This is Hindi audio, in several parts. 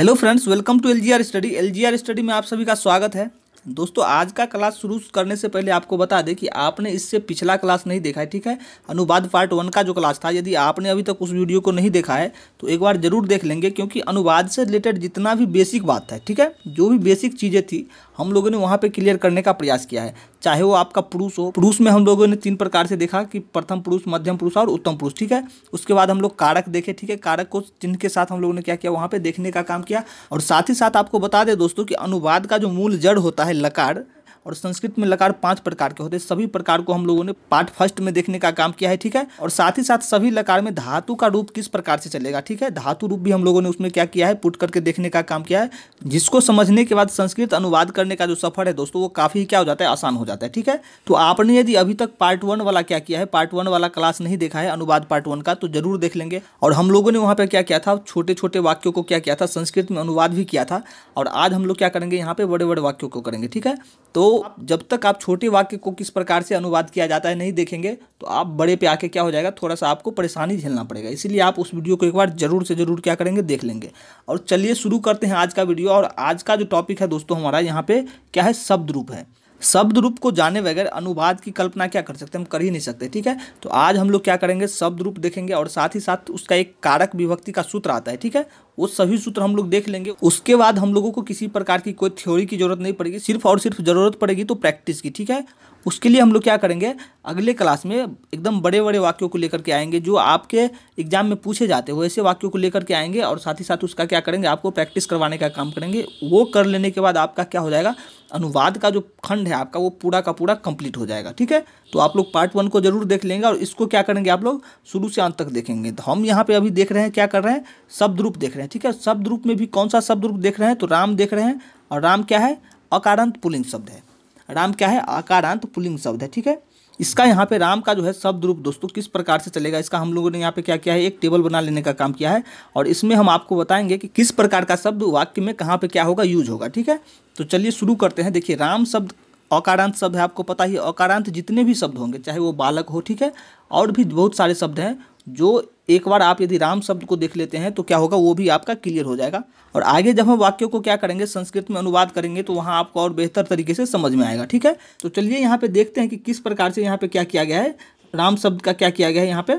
Hello friends, welcome to LGR study. LGR study में आप सभी का स्वागत है। दोस्तों, आज का क्लास शुरू करने से पहले आपको बता दें कि आपने इससे पिछला क्लास नहीं देखा है, ठीक है? अनुवाद पार्ट वन का जो क्लास था, यदि आपने अभी तक उस वीडियो को नहीं देखा है तो एक बार ज़रूर देख लेंगे, क्योंकि अनुवाद से रिलेटेड जितना भी बेसिक बात है, ठीक है? जो भी बेसिक चीज़ें थी हम लोगों ने वहाँ पे क्लियर करने का प्रयास किया है। चाहे वो आपका पुरुष हो, पुरुष में हम लोगों ने तीन प्रकार से देखा कि प्रथम पुरुष, मध्यम पुरुष और उत्तम पुरुष, ठीक है? उसके बाद हम लोग कारक देखे, ठीक है? कारक को चिन्ह के साथ हम लोगों ने क्या किया, वहाँ पे देखने का काम किया। और साथ ही साथ आपको बता दें दोस्तों कि अनुवाद का जो मूल जड़ होता है लकार और संस्कृत में लकार पाँच प्रकार के होते हैं। सभी प्रकार को हम लोगों ने पार्ट फ़र्स्ट में देखने का काम किया है, ठीक है? और साथ ही साथ सभी लकार में धातु का रूप किस प्रकार से चलेगा, ठीक है? धातु रूप भी हम लोगों ने उसमें क्या किया है, पुट करके देखने का काम किया है, जिसको समझने के बाद संस्कृत अनुवाद करने का जो सफ़र है दोस्तों, वो काफ़ी क्या हो जाता है, आसान हो जाता है, ठीक है? तो आपने यदि अभी तक पार्ट वन वाला क्या किया है, पार्ट वन वाला क्लास नहीं देखा है, अनुवाद पार्ट वन का तो ज़रूर देख लेंगे। और हम लोगों ने वहाँ पर क्या किया था छोटे छोटे वाक्यों को क्या किया था, संस्कृत में अनुवाद भी किया था, और आज हम लोग क्या करेंगे, यहाँ पे बड़े बड़े वाक्यों को करेंगे, ठीक है? तो जब तक आप छोटे वाक्य को किस प्रकार से अनुवाद किया जाता है नहीं देखेंगे तो आप बड़े पे आके क्या हो जाएगा थोड़ा सा आपको परेशानी झेलना पड़ेगा। इसीलिए आप उस वीडियो को एक बार ज़रूर से ज़रूर क्या करेंगे, देख लेंगे। और चलिए शुरू करते हैं आज का वीडियो। और आज का जो टॉपिक है दोस्तों हमारा, यहाँ पे क्या है शब्द रूप है। शब्द रूप को जाने बगैर अनुवाद की कल्पना क्या कर सकते हम कर ही नहीं सकते, ठीक है? तो आज हम लोग क्या करेंगे? शब्द रूप देखेंगे और साथ ही साथ उसका एक कारक विभक्ति का सूत्र आता है, ठीक है? वो सभी सूत्र हम लोग देख लेंगे। उसके बाद हम लोगों को किसी प्रकार की कोई थ्योरी की ज़रूरत नहीं पड़ेगी, सिर्फ़ और सिर्फ़ ज़रूरत पड़ेगी तो प्रैक्टिस की, ठीक है? उसके लिए हम लोग क्या करेंगे? अगले क्लास में एकदम बड़े बड़े वाक्यों को लेकर के आएँगे, जो आपके एग्ज़ाम में पूछे जाते हैं वैसे वाक्यों को लेकर के आएँगे और साथ ही साथ उसका क्या करेंगे? आपको प्रैक्टिस करवाने का काम करेंगे। वो कर लेने के बाद आपका क्या हो जाएगा? अनुवाद का जो खंड है आपका, वो पूरा का पूरा कंप्लीट हो जाएगा, ठीक है? तो आप लोग पार्ट वन को ज़रूर देख लेंगे और इसको क्या करेंगे आप लोग? शुरू से अंत तक देखेंगे। तो हम यहाँ पे अभी देख रहे हैं, क्या कर रहे हैं? शब्द रूप देख रहे हैं, ठीक है? शब्द रूप में भी कौन सा शब्द रूप देख रहे हैं? तो राम देख रहे हैं और राम क्या है? अकारांत पुलिंग शब्द है। राम क्या है? अकारांत पुलिंग शब्द है, ठीक है? इसका यहाँ पे राम का जो है शब्द रूप, दोस्तों, किस प्रकार से चलेगा, इसका हम लोगों ने यहाँ पे क्या किया है, एक टेबल बना लेने का काम किया है, और इसमें हम आपको बताएँगे कि किस प्रकार का शब्द वाक्य में कहाँ पे क्या होगा, यूज़ होगा, ठीक है? तो चलिए शुरू करते हैं। देखिए, राम शब्द अकारांत शब्द है, आपको पता ही अकारांत जितने भी शब्द होंगे, चाहे वो बालक हो, ठीक है, और भी बहुत सारे शब्द हैं, जो एक बार आप यदि राम शब्द को देख लेते हैं तो क्या होगा, वो भी आपका क्लियर हो जाएगा। और आगे जब हम वाक्यों को क्या करेंगे, संस्कृत में अनुवाद करेंगे तो वहाँ आपको और बेहतर तरीके से समझ में आएगा, ठीक है? तो चलिए यहाँ पे देखते हैं कि किस प्रकार से यहाँ पे क्या किया गया है। राम शब्द का क्या किया गया है, यहाँ पे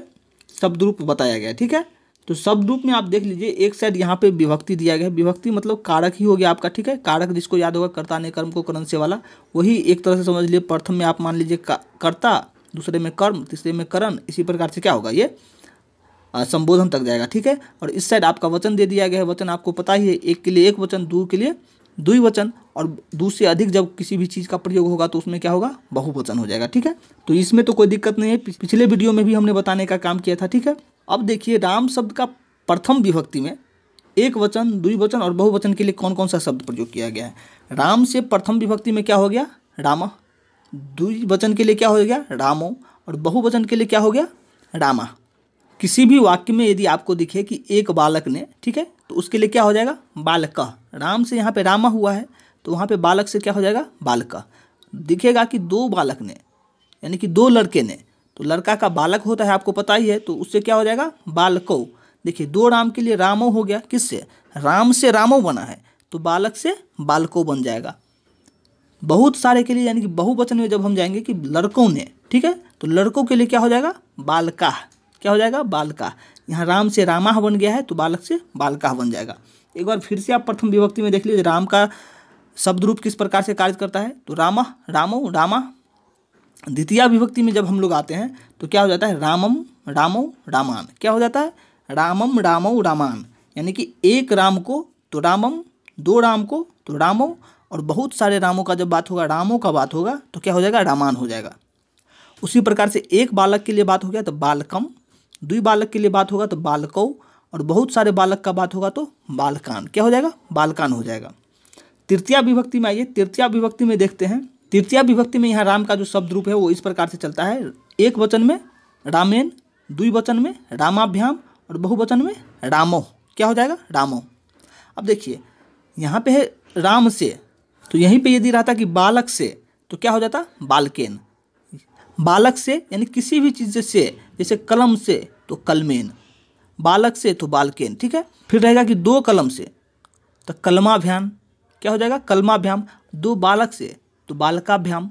शब्द रूप बताया गया है, ठीक है? तो शब्द रूप में आप देख लीजिए, एक साइड यहाँ पे विभक्ति दिया गया है। विभक्ति मतलब कारक ही हो गया आपका, ठीक है? कारक जिसको याद होगा, कर्ता ने कर्म को करण से वाला, वही एक तरह से समझ लीजिए, प्रथम में आप मान लीजिए कर्ता, दूसरे में कर्म, तीसरे में करण, इसी प्रकार से क्या होगा ये? संबोधन तक जाएगा, ठीक है? और इस साइड आपका वचन दे दिया गया है, वचन आपको पता ही है, एक के लिए एक वचन, दो के लिए दुई वचन, और दो से अधिक जब किसी भी चीज़ का प्रयोग होगा तो उसमें क्या होगा? बहुवचन हो जाएगा, ठीक है? तो इसमें तो कोई दिक्कत नहीं है पिछले वीडियो में भी हमने बताने का काम किया था, ठीक है? अब देखिए, राम शब्द का प्रथम विभक्ति में एक वचन द्विवचन और बहुवचन के लिए कौन कौन सा शब्द प्रयोग किया गया है? राम से प्रथम विभक्ति में क्या हो गया? रामा। द्विवचन के लिए क्या हो गया? रामो। और बहुवचन के लिए क्या हो गया? रामा। किसी भी वाक्य में यदि आपको दिखे कि एक बालक ने, ठीक है तो उसके लिए क्या हो जाएगा? बालक। राम से यहाँ पे रामा हुआ है तो वहाँ पे बालक से क्या हो जाएगा? बालक। दिखेगा कि दो बालक ने, यानी कि दो लड़के ने तो लड़का का बालक होता है, आपको पता ही है तो उससे क्या हो जाएगा? बालको। देखिए, दो राम के लिए रामो हो गया, किससे? राम से रामो बना है तो बालक से बालको बन जाएगा। बहुत सारे के लिए, यानी कि बहुवचन में जब हम जाएँगे कि लड़कों ने, ठीक है तो लड़कों के लिए क्या हो जाएगा? बालका। क्या हो जाएगा? बालका। यहाँ राम से रामा बन गया है तो बालक से बालका बन जाएगा। एक बार फिर से आप प्रथम विभक्ति में देख लीजिए, राम का शब्द रूप किस प्रकार से कार्य करता है? तो रामा, रामो, रामा। द्वितीय विभक्ति में जब हम लोग आते हैं तो क्या हो जाता है? रामम, रामो, रामान। क्या हो जाता है? रामम, रामो, रामान। यानी कि एक राम को तो रामम, दो राम को तो रामो, और बहुत सारे रामों का जब बात होगा, रामों का बात होगा तो क्या हो जाएगा? रामान हो जाएगा। उसी प्रकार से एक बालक के लिए बात हो गया तो बालकम। दुई बालक के लिए बात होगा तो बालको और बहुत सारे बालक का बात होगा तो बालकान। क्या हो जाएगा? बालकान हो जाएगा। तृतीया विभक्ति में आइए। तृतीया विभक्ति में देखते हैं। तृतीया विभक्ति में यहाँ राम का जो शब्द रूप है वो इस प्रकार से चलता है। एक वचन में रामेन वचन में रामाभ्याम और बहुवचन में रामो। क्या हो जाएगा? रामो। अब देखिए, यहाँ पे है राम से तो यहीं पे यदि रहता कि बालक से तो क्या हो जाता? बालकेन। बालक से, यानी किसी भी चीज़ से जैसे कलम से तो कलमेन, बालक से तो बालकेन, ठीक है? फिर रहेगा कि दो कलम से तो कलमाभ्याम, क्या हो जाएगा? कलमाभ्याम, दो बालक से तो बालकाभ्याम।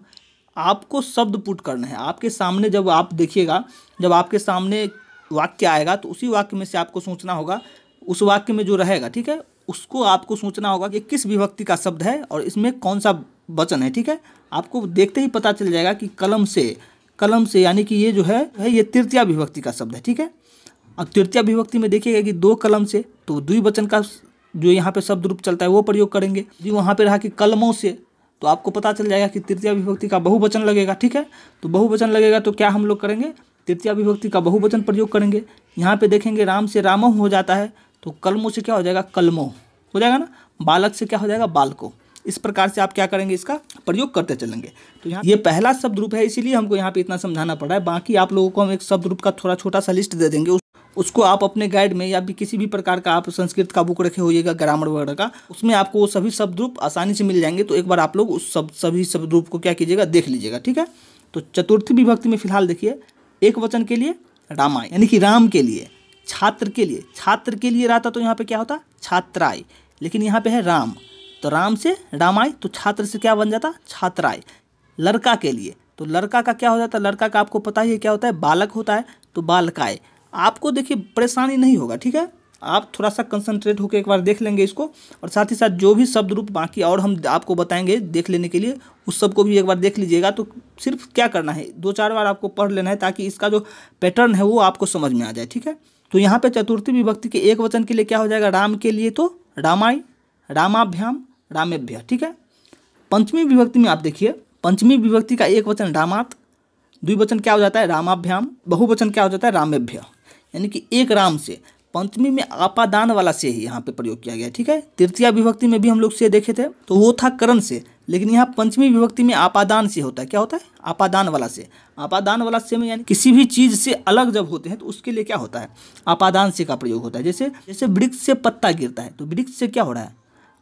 आपको शब्द पुट करना है। आपके सामने जब आप देखिएगा, जब आपके सामने वाक्य आएगा तो उसी वाक्य में से आपको सोचना होगा। उस वाक्य में जो रहेगा, ठीक है? उसको आपको सोचना होगा कि किस विभक्ति का शब्द है और इसमें कौन सा वचन है, ठीक है? आपको देखते ही पता चल जाएगा कि कलम से कलम से, यानी कि ये जो है ये तृतीया विभक्ति का शब्द है, ठीक है? अब तृतीया विभक्ति में देखिएगा कि दो कलम से तो द्विवचन का जो यहाँ पे शब्द रूप चलता है, वो प्रयोग करेंगे। जी, वहाँ पे रहा कि कलमों से तो आपको पता चल जाएगा कि तृतीया विभक्ति का बहुवचन लगेगा, ठीक है? तो बहुवचन लगेगा तो क्या हम लोग करेंगे? तृतीया विभक्ति का बहुवचन प्रयोग करेंगे। यहाँ पे देखेंगे राम से रामो हो जाता है तो कलमों से क्या हो जाएगा? कलमो हो जाएगा ना? बालक से क्या हो जाएगा? बालको। इस प्रकार से आप क्या करेंगे इसका प्रयोग करते चलेंगे। तो यहाँ ये पहला शब्द रूप है इसीलिए हमको यहाँ पे इतना समझाना पड़ है। बाकी आप लोगों को हम एक शब्द रूप का थोड़ा छोटा सा लिस्ट दे देंगे। उस, उसको आप अपने गाइड में या भी किसी भी प्रकार का आप संस्कृत का बुक रखे होइएगा ग्रामर वगैरह का उसमें आपको वो सभी शब्द रूप आसानी से मिल जाएँगे। तो एक बार आप लोग उस सब सभी शब्द रूप को क्या कीजिएगा देख लीजिएगा ठीक है? तो चतुर्थी विभक्ति में फ़िलहाल देखिए एक वचन के लिए रामा यानी कि राम के लिए छात्र के लिए। छात्र के लिए रहता तो यहाँ पे क्या होता? छात्राय। लेकिन यहाँ पे है राम। तो राम से रामाय तो छात्र से क्या बन जाता? छात्राय। लड़का के लिए। तो लड़का का क्या हो जाता? है लड़का का आपको पता ही है क्या होता है? बालक होता है तो बालकाय। आपको देखिए, परेशानी नहीं होगा, ठीक है? आप थोड़ा सा कंसंट्रेट होकर एक बार देख लेंगे इसको, और साथ ही साथ जो भी शब्द रूप बाकी और हम आपको बताएँगे देख लेने के लिए, उस सबको भी एक बार देख लीजिएगा। तो सिर्फ़ क्या करना है? दो चार बार आपको पढ़ लेना है ताकि इसका जो पैटर्न है वो आपको समझ में आ जाए, ठीक है? तो यहाँ पे चतुर्थी विभक्ति के एक वचन के लिए क्या हो जाएगा? राम के लिए तो रामाय रामाभ्याम रामेभ्य, ठीक है? पंचमी विभक्ति में आप देखिए, पंचमी विभक्ति का एक वचन रामात द्विवचन क्या हो जाता है? रामाभ्याम, बहुवचन क्या हो जाता है? रामेभ्य। यानी कि एक राम से, पंचमी में आपादान वाला से ही यहाँ पे प्रयोग किया गया, ठीक है? तृतीय विभक्ति में भी हम लोग से देखे थे तो वो था करण से, लेकिन यहाँ पंचमी विभक्ति में आपादान से होता है। क्या होता है? आपादान वाला से। आपादान वाला से में यानी किसी भी चीज़ से अलग जब होते हैं तो उसके लिए क्या होता है? आपादान से का प्रयोग होता है। जैसे जैसे वृक्ष से पत्ता गिरता है तो वृक्ष से क्या हो रहा है?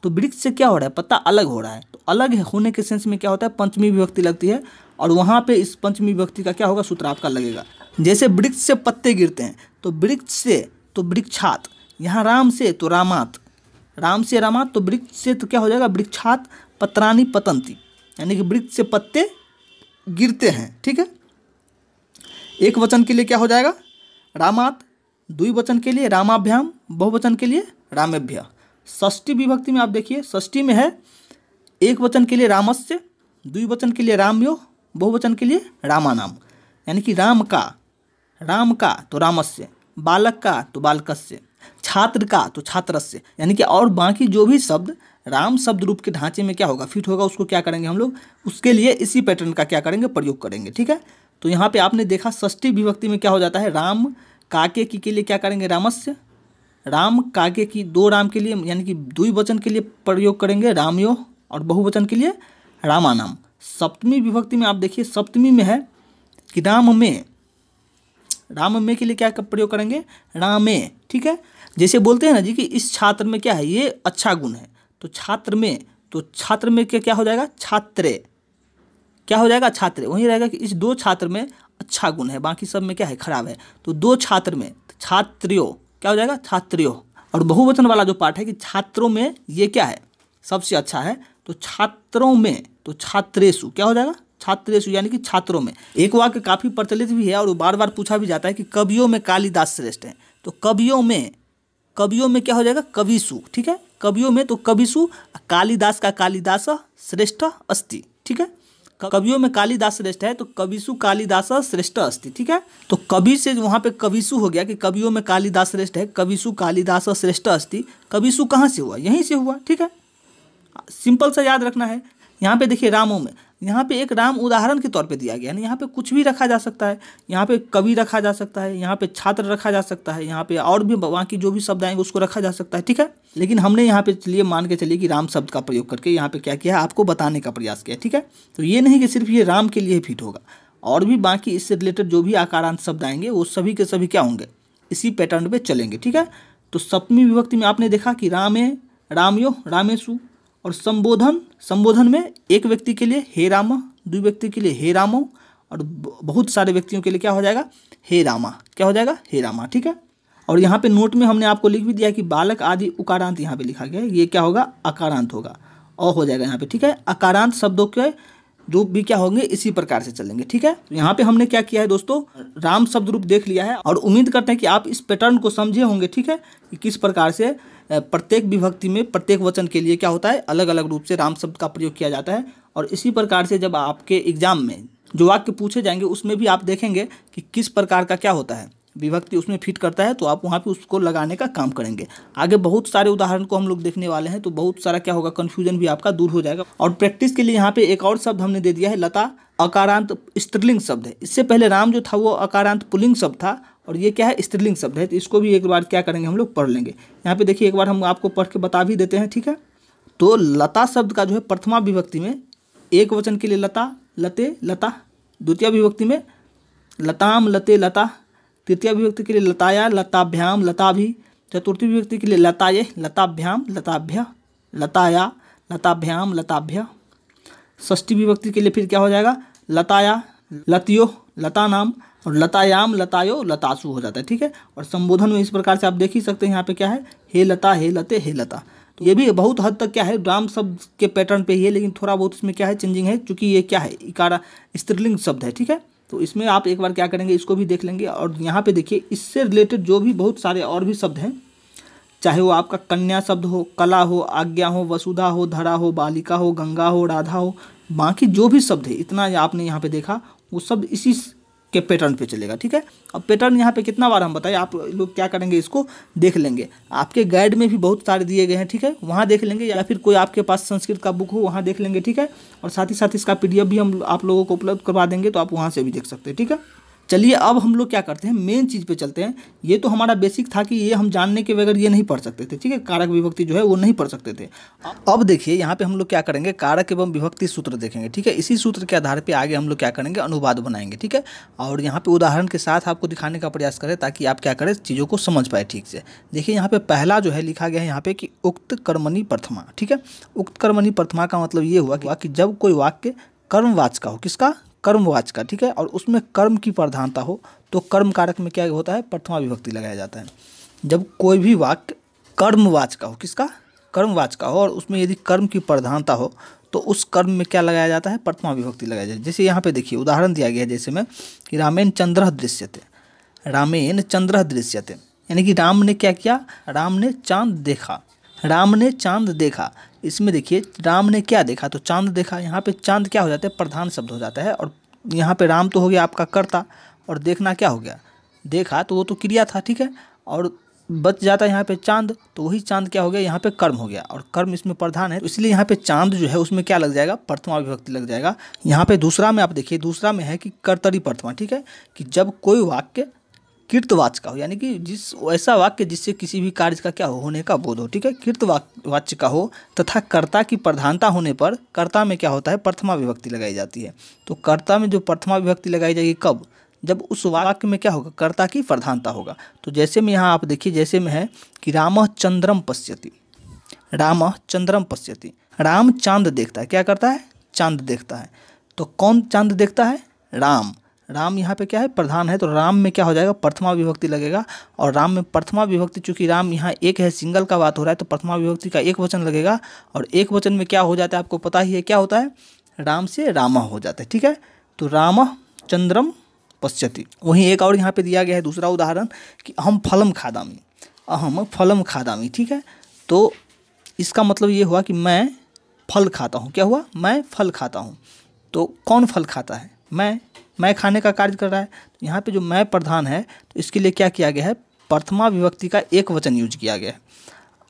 तो वृक्ष से क्या हो रहा है? पत्ता अलग हो रहा है। तो अलग होने के सेंस में क्या होता है? पंचमी विभक्ति लगती है और वहाँ पे इस पंचमी विभक्ति का क्या होगा? सूत्र आपका लगेगा। जैसे वृक्ष से पत्ते गिरते हैं तो वृक्ष से तो वृक्षात, यहाँ राम से तो रामात, राम से रामात तो वृक्ष से तो क्या हो जाएगा? वृक्षात पत्रानी पतंती, यानी कि वृक्ष से पत्ते गिरते हैं, ठीक है? एक वचन के लिए क्या हो जाएगा? रामात, द्विवचन के लिए रामाभ्याम, बहुवचन के लिए रामेभ्य। षष्ठी विभक्ति में आप देखिए, षष्ठी में है, एक वचन के लिए रामस्य, द्विवचन के लिए रामयो, बहुवचन के लिए रामानाम। यानी कि राम का राम का तो रामस्य, बालक का तो बालकस्य, छात्र का तो छात्रस्य। यानी कि और बाकी जो भी शब्द, राम शब्द रूप के ढांचे में क्या होगा, फिट होगा, उसको क्या करेंगे हम लोग? उसके लिए इसी पैटर्न का क्या करेंगे, प्रयोग करेंगे, ठीक है? तो यहाँ पे आपने देखा, षष्ठी विभक्ति में क्या हो जाता है? राम, काके की के लिए क्या करेंगे? रामस्य राम काके की दो राम के लिए, यानी कि द्विवचन के लिए प्रयोग करेंगे, रामयो और बहुवचन के लिए रामानाम। सप्तमी विभक्ति में आप देखिए, सप्तमी में है कि राम में राम में के लिए क्या प्रयोग करेंगे? रामे, ठीक है? जैसे बोलते हैं ना जी कि इस छात्र में क्या है? ये अच्छा गुण है। तो छात्र में तो छात्र में क्या क्या हो जाएगा? छात्रे। क्या हो जाएगा? छात्र। वही रहेगा कि इस दो छात्र में अच्छा गुण है, बाकी सब में क्या है? खराब है। तो दो छात्र में, छात्रियों। क्या हो जाएगा? छात्रियों। और बहुवचन वाला जो पार्ट है कि छात्रों में ये क्या है? सबसे अच्छा है तो छात्रों में तो छात्रेशु क्या हो जाएगा? छात्रेशु यानी कि छात्रों में। एक वाक्य काफ़ी प्रचलित भी है और बार बार पूछा भी जाता है कि कवियों में कालिदास श्रेष्ठ है। तो कवियों में कवियों में क्या हो जाएगा? कविसु, ठीक है? कवियों में तो कविसु, कालिदास का कालिदास श्रेष्ठ अस्ति ठीक है? कवियों में कालिदास श्रेष्ठ है तो कविशु कालिदास श्रेष्ठ अस्थि ठीक है? तो कवि से वहाँ पे कविशु हो गया कि कवियों में कालिदास श्रेष्ठ है कविशु कालिदास श्रेष्ठ अस्थि कविशु कहाँ से हुआ? यहीं से हुआ, ठीक है? सिंपल सा याद रखना है। यहाँ पे देखिए रामों में। यहाँ पे एक राम उदाहरण के तौर पे दिया गया है। यहाँ पे कुछ भी रखा जा सकता है। यहाँ पे कवि रखा जा सकता है। यहाँ पे छात्र रखा जा सकता है। यहाँ पे और भी बाकी जो भी शब्द आएँगे उसको रखा जा सकता है। ठीक है? लेकिन हमने यहाँ पे चलिए मान के चलिए कि राम शब्द का प्रयोग करके यहाँ पे क्या किया है? आपको बताने का प्रयास किया ठीक है? तो ये नहीं कि सिर्फ़ ये राम के लिए फिट होगा। और भी बाकी इससे रिलेटेड जो भी आकारांत शब्द आएँगे, वो सभी के सभी क्या होंगे? इसी पैटर्न पे चलेंगे। ठीक है? तो सप्तमी विभक्ति में आपने देखा कि रामे, रामयो, रामेशु और संबोधन संबोधन में एक व्यक्ति के लिए हे रामा, दो व्यक्ति के लिए हे रामो, और बहुत सारे व्यक्तियों के लिए क्या हो जाएगा? हे रामा। क्या हो जाएगा? हे रामा, ठीक है? और यहाँ पे नोट में हमने आपको लिख भी दिया कि बालक आदि उकारांत यहाँ पे लिखा गया है। ये क्या होगा? अकारांत होगा। और हो जाएगा यहाँ पे, ठीक है? अकारांत शब्दों के रूप भी क्या होंगे, इसी प्रकार से चलेंगे, ठीक है? यहाँ पे हमने क्या किया है दोस्तों? राम शब्द रूप देख लिया है, और उम्मीद करते हैं कि आप इस पैटर्न को समझे होंगे, ठीक है? कि किस प्रकार से प्रत्येक विभक्ति में, प्रत्येक वचन के लिए क्या होता है? अलग अलग रूप से राम शब्द का प्रयोग किया जाता है। और इसी प्रकार से जब आपके एग्ज़ाम में जो वाक्य पूछे जाएँगे, उसमें भी आप देखेंगे कि किस प्रकार का क्या होता है। विभक्ति उसमें फिट करता है तो आप वहाँ पे उसको लगाने का काम करेंगे। आगे बहुत सारे उदाहरण को हम लोग देखने वाले हैं तो बहुत सारा क्या होगा कन्फ्यूज़न भी आपका दूर हो जाएगा। और प्रैक्टिस के लिए यहाँ पे एक और शब्द हमने दे दिया है, लता, अकारांत स्त्रीलिंग शब्द है। इससे पहले राम जो था, वो अकारांत पुलिंग शब्द था। और ये क्या है? स्त्रीलिंग शब्द है। तो इसको भी एक बार क्या करेंगे हम लोग? पढ़ लेंगे। यहाँ पे देखिए एक बार हम आपको पढ़ के बता भी देते हैं, ठीक है? तो लता शब्द का जो है प्रथमा विभक्ति में एक वचन के लिए लता, लते, लता, द्वितीय विभक्ति में लताम, लते, लता, तृतीय विभक्ति के लिए लताया, लताभ्याम, लताभि, चतुर्थी विभक्ति के लिए लताये, लताभ्याम, लताभ्य, लताया, लताभ्याम, लताभ्य। षष्ठी विभक्ति के लिए फिर क्या हो जाएगा? लताया, लतियो लता नाम और लतायाम, लतायो, लतासु हो जाता है, ठीक है? और संबोधन में इस प्रकार से आप देख ही सकते हैं यहाँ पे क्या है? हे लता, हे लते, हे लता। तो ये भी बहुत हद तक क्या है, राम शब्द के पैटर्न पे ही है, लेकिन थोड़ा बहुत इसमें क्या है, चेंजिंग है क्योंकि ये क्या है, इकारा, स्त्रीलिंग शब्द है, ठीक है? तो इसमें आप एक बार क्या करेंगे, इसको भी देख लेंगे। और यहाँ पे देखिए, इससे रिलेटेड जो भी बहुत सारे और भी शब्द हैं, चाहे वो आपका कन्या शब्द हो, कला हो, आज्ञा हो, वसुधा हो, धरा हो, बालिका हो, गंगा हो, राधा हो, बाकी जो भी शब्द है, इतना आपने यहाँ पे देखा, वो शब्द इसी के पैटर्न पे चलेगा, ठीक है? अब पैटर्न यहाँ पे कितना बार हम बताए, आप लोग क्या करेंगे, इसको देख लेंगे। आपके गाइड में भी बहुत सारे दिए गए हैं, ठीक है? वहाँ देख लेंगे, या फिर कोई आपके पास संस्कृत का बुक हो, वहाँ देख लेंगे, ठीक है? और साथ ही साथ इसका पीडीएफ भी हम आप लोगों को उपलब्ध करवा देंगे तो आप वहाँ से भी देख सकते हैं, ठीक है? चलिए अब हम लोग क्या करते हैं मेन चीज़ पे चलते हैं। ये तो हमारा बेसिक था कि ये हम जानने के बगैर ये नहीं पढ़ सकते थे, ठीक है? कारक विभक्ति जो है वो नहीं पढ़ सकते थे। अब देखिए, यहाँ पे हम लोग क्या करेंगे, कारक एवं विभक्ति सूत्र देखेंगे, ठीक है? इसी सूत्र के आधार पर आगे हम लोग क्या करेंगे, अनुवाद बनाएँगे, ठीक है? और यहाँ पर उदाहरण के साथ आपको दिखाने का प्रयास करें ताकि आप क्या करें, चीज़ों को समझ पाए ठीक से। देखिए, यहाँ पे पहला जो है लिखा गया है यहाँ पर कि उक्त कर्मणि प्रथमा, ठीक है? उक्त कर्मणि प्रथमा का मतलब ये हुआ कि जब कोई वाक्य कर्मवाच का हो, किसका? कर्मवाच का, ठीक है? और उसमें कर्म की प्रधानता हो तो कर्म कारक में क्या होता है? प्रथमा विभक्ति लगाया जाता है। जब कोई भी वाक्य कर्मवाच का हो, किसका? कर्मवाच का हो, और उसमें यदि कर्म की प्रधानता हो तो उस कर्म में क्या लगाया जाता है? प्रथमा विभक्ति लगाया जाता है। जैसे यहाँ पे देखिए, उदाहरण दिया गया है जैसे में कि रामेन चंद्र दृश्य थे रामेन चंद्र दृश्य थे यानी कि राम ने क्या किया? राम ने चाँद देखा। राम ने चाँद देखा। इसमें देखिए, राम ने क्या देखा? तो चाँद देखा। यहाँ पे चाँद क्या हो जाता है? प्रधान शब्द हो जाता है और यहाँ पे राम तो हो गया आपका कर्ता और देखना क्या हो गया? देखा तो वो तो क्रिया था, ठीक है? और बच जाता है यहाँ पे चाँद तो वही चाँद क्या हो गया? यहाँ पे कर्म हो गया और कर्म इसमें प्रधान है। तो इसलिए यहाँ पे चाँद जो है, उसमें क्या लग जाएगा? प्रथमा विभक्ति लग जाएगा। यहाँ पे दूसरा में आप देखिए, दूसरा में है कि कर्तरी प्रथमा, ठीक है? कि जब कोई वाक्य कृतवाच का हो यानी कि जिस, ऐसा वाक्य जिससे किसी भी कार्य का क्या हो, होने का बोध हो, ठीक है? कृत वाच्य का हो तथा कर्ता की प्रधानता होने पर कर्ता में क्या होता है? प्रथमा विभक्ति लगाई जाती है। तो कर्ता में जो प्रथमा विभक्ति लगाई जाएगी कब? जब उस वाक्य में क्या होगा? कर्ता की प्रधानता होगा। तो जैसे में यहाँ आप देखिए, जैसे में है कि राम चंद्रम पश्यति। राम चंद्रम पश्यति। राम चाँद देखता है। क्या करता है? चाँद देखता है। तो कौन चाँद देखता है? राम। राम यहाँ पे क्या है? प्रधान है तो राम में क्या हो जाएगा? प्रथमा विभक्ति लगेगा। और राम में प्रथमा विभक्ति, चूँकि राम यहाँ एक है, सिंगल का बात हो रहा है तो प्रथमा विभक्ति का एक वचन लगेगा। और एक वचन में क्या हो जाता है, आपको पता ही है, क्या होता है? राम से रामा हो जाता है, ठीक है? तो राम चंद्रम पश्यति। वहीं एक और यहाँ पे दिया गया है, दूसरा उदाहरण, कि अहम फलम खादामी। अहम फलम खादामी, ठीक है? तो इसका मतलब ये हुआ कि मैं फल खाता हूँ। क्या हुआ? मैं फल खाता हूँ। तो कौन फल खाता है? मैं मैं खाने का कार्य कर रहा है तो यहाँ पे जो मैं प्रधान है तो इसके लिए क्या किया गया है? प्रथमा विभक्ति का एक वचन यूज़ किया गया है।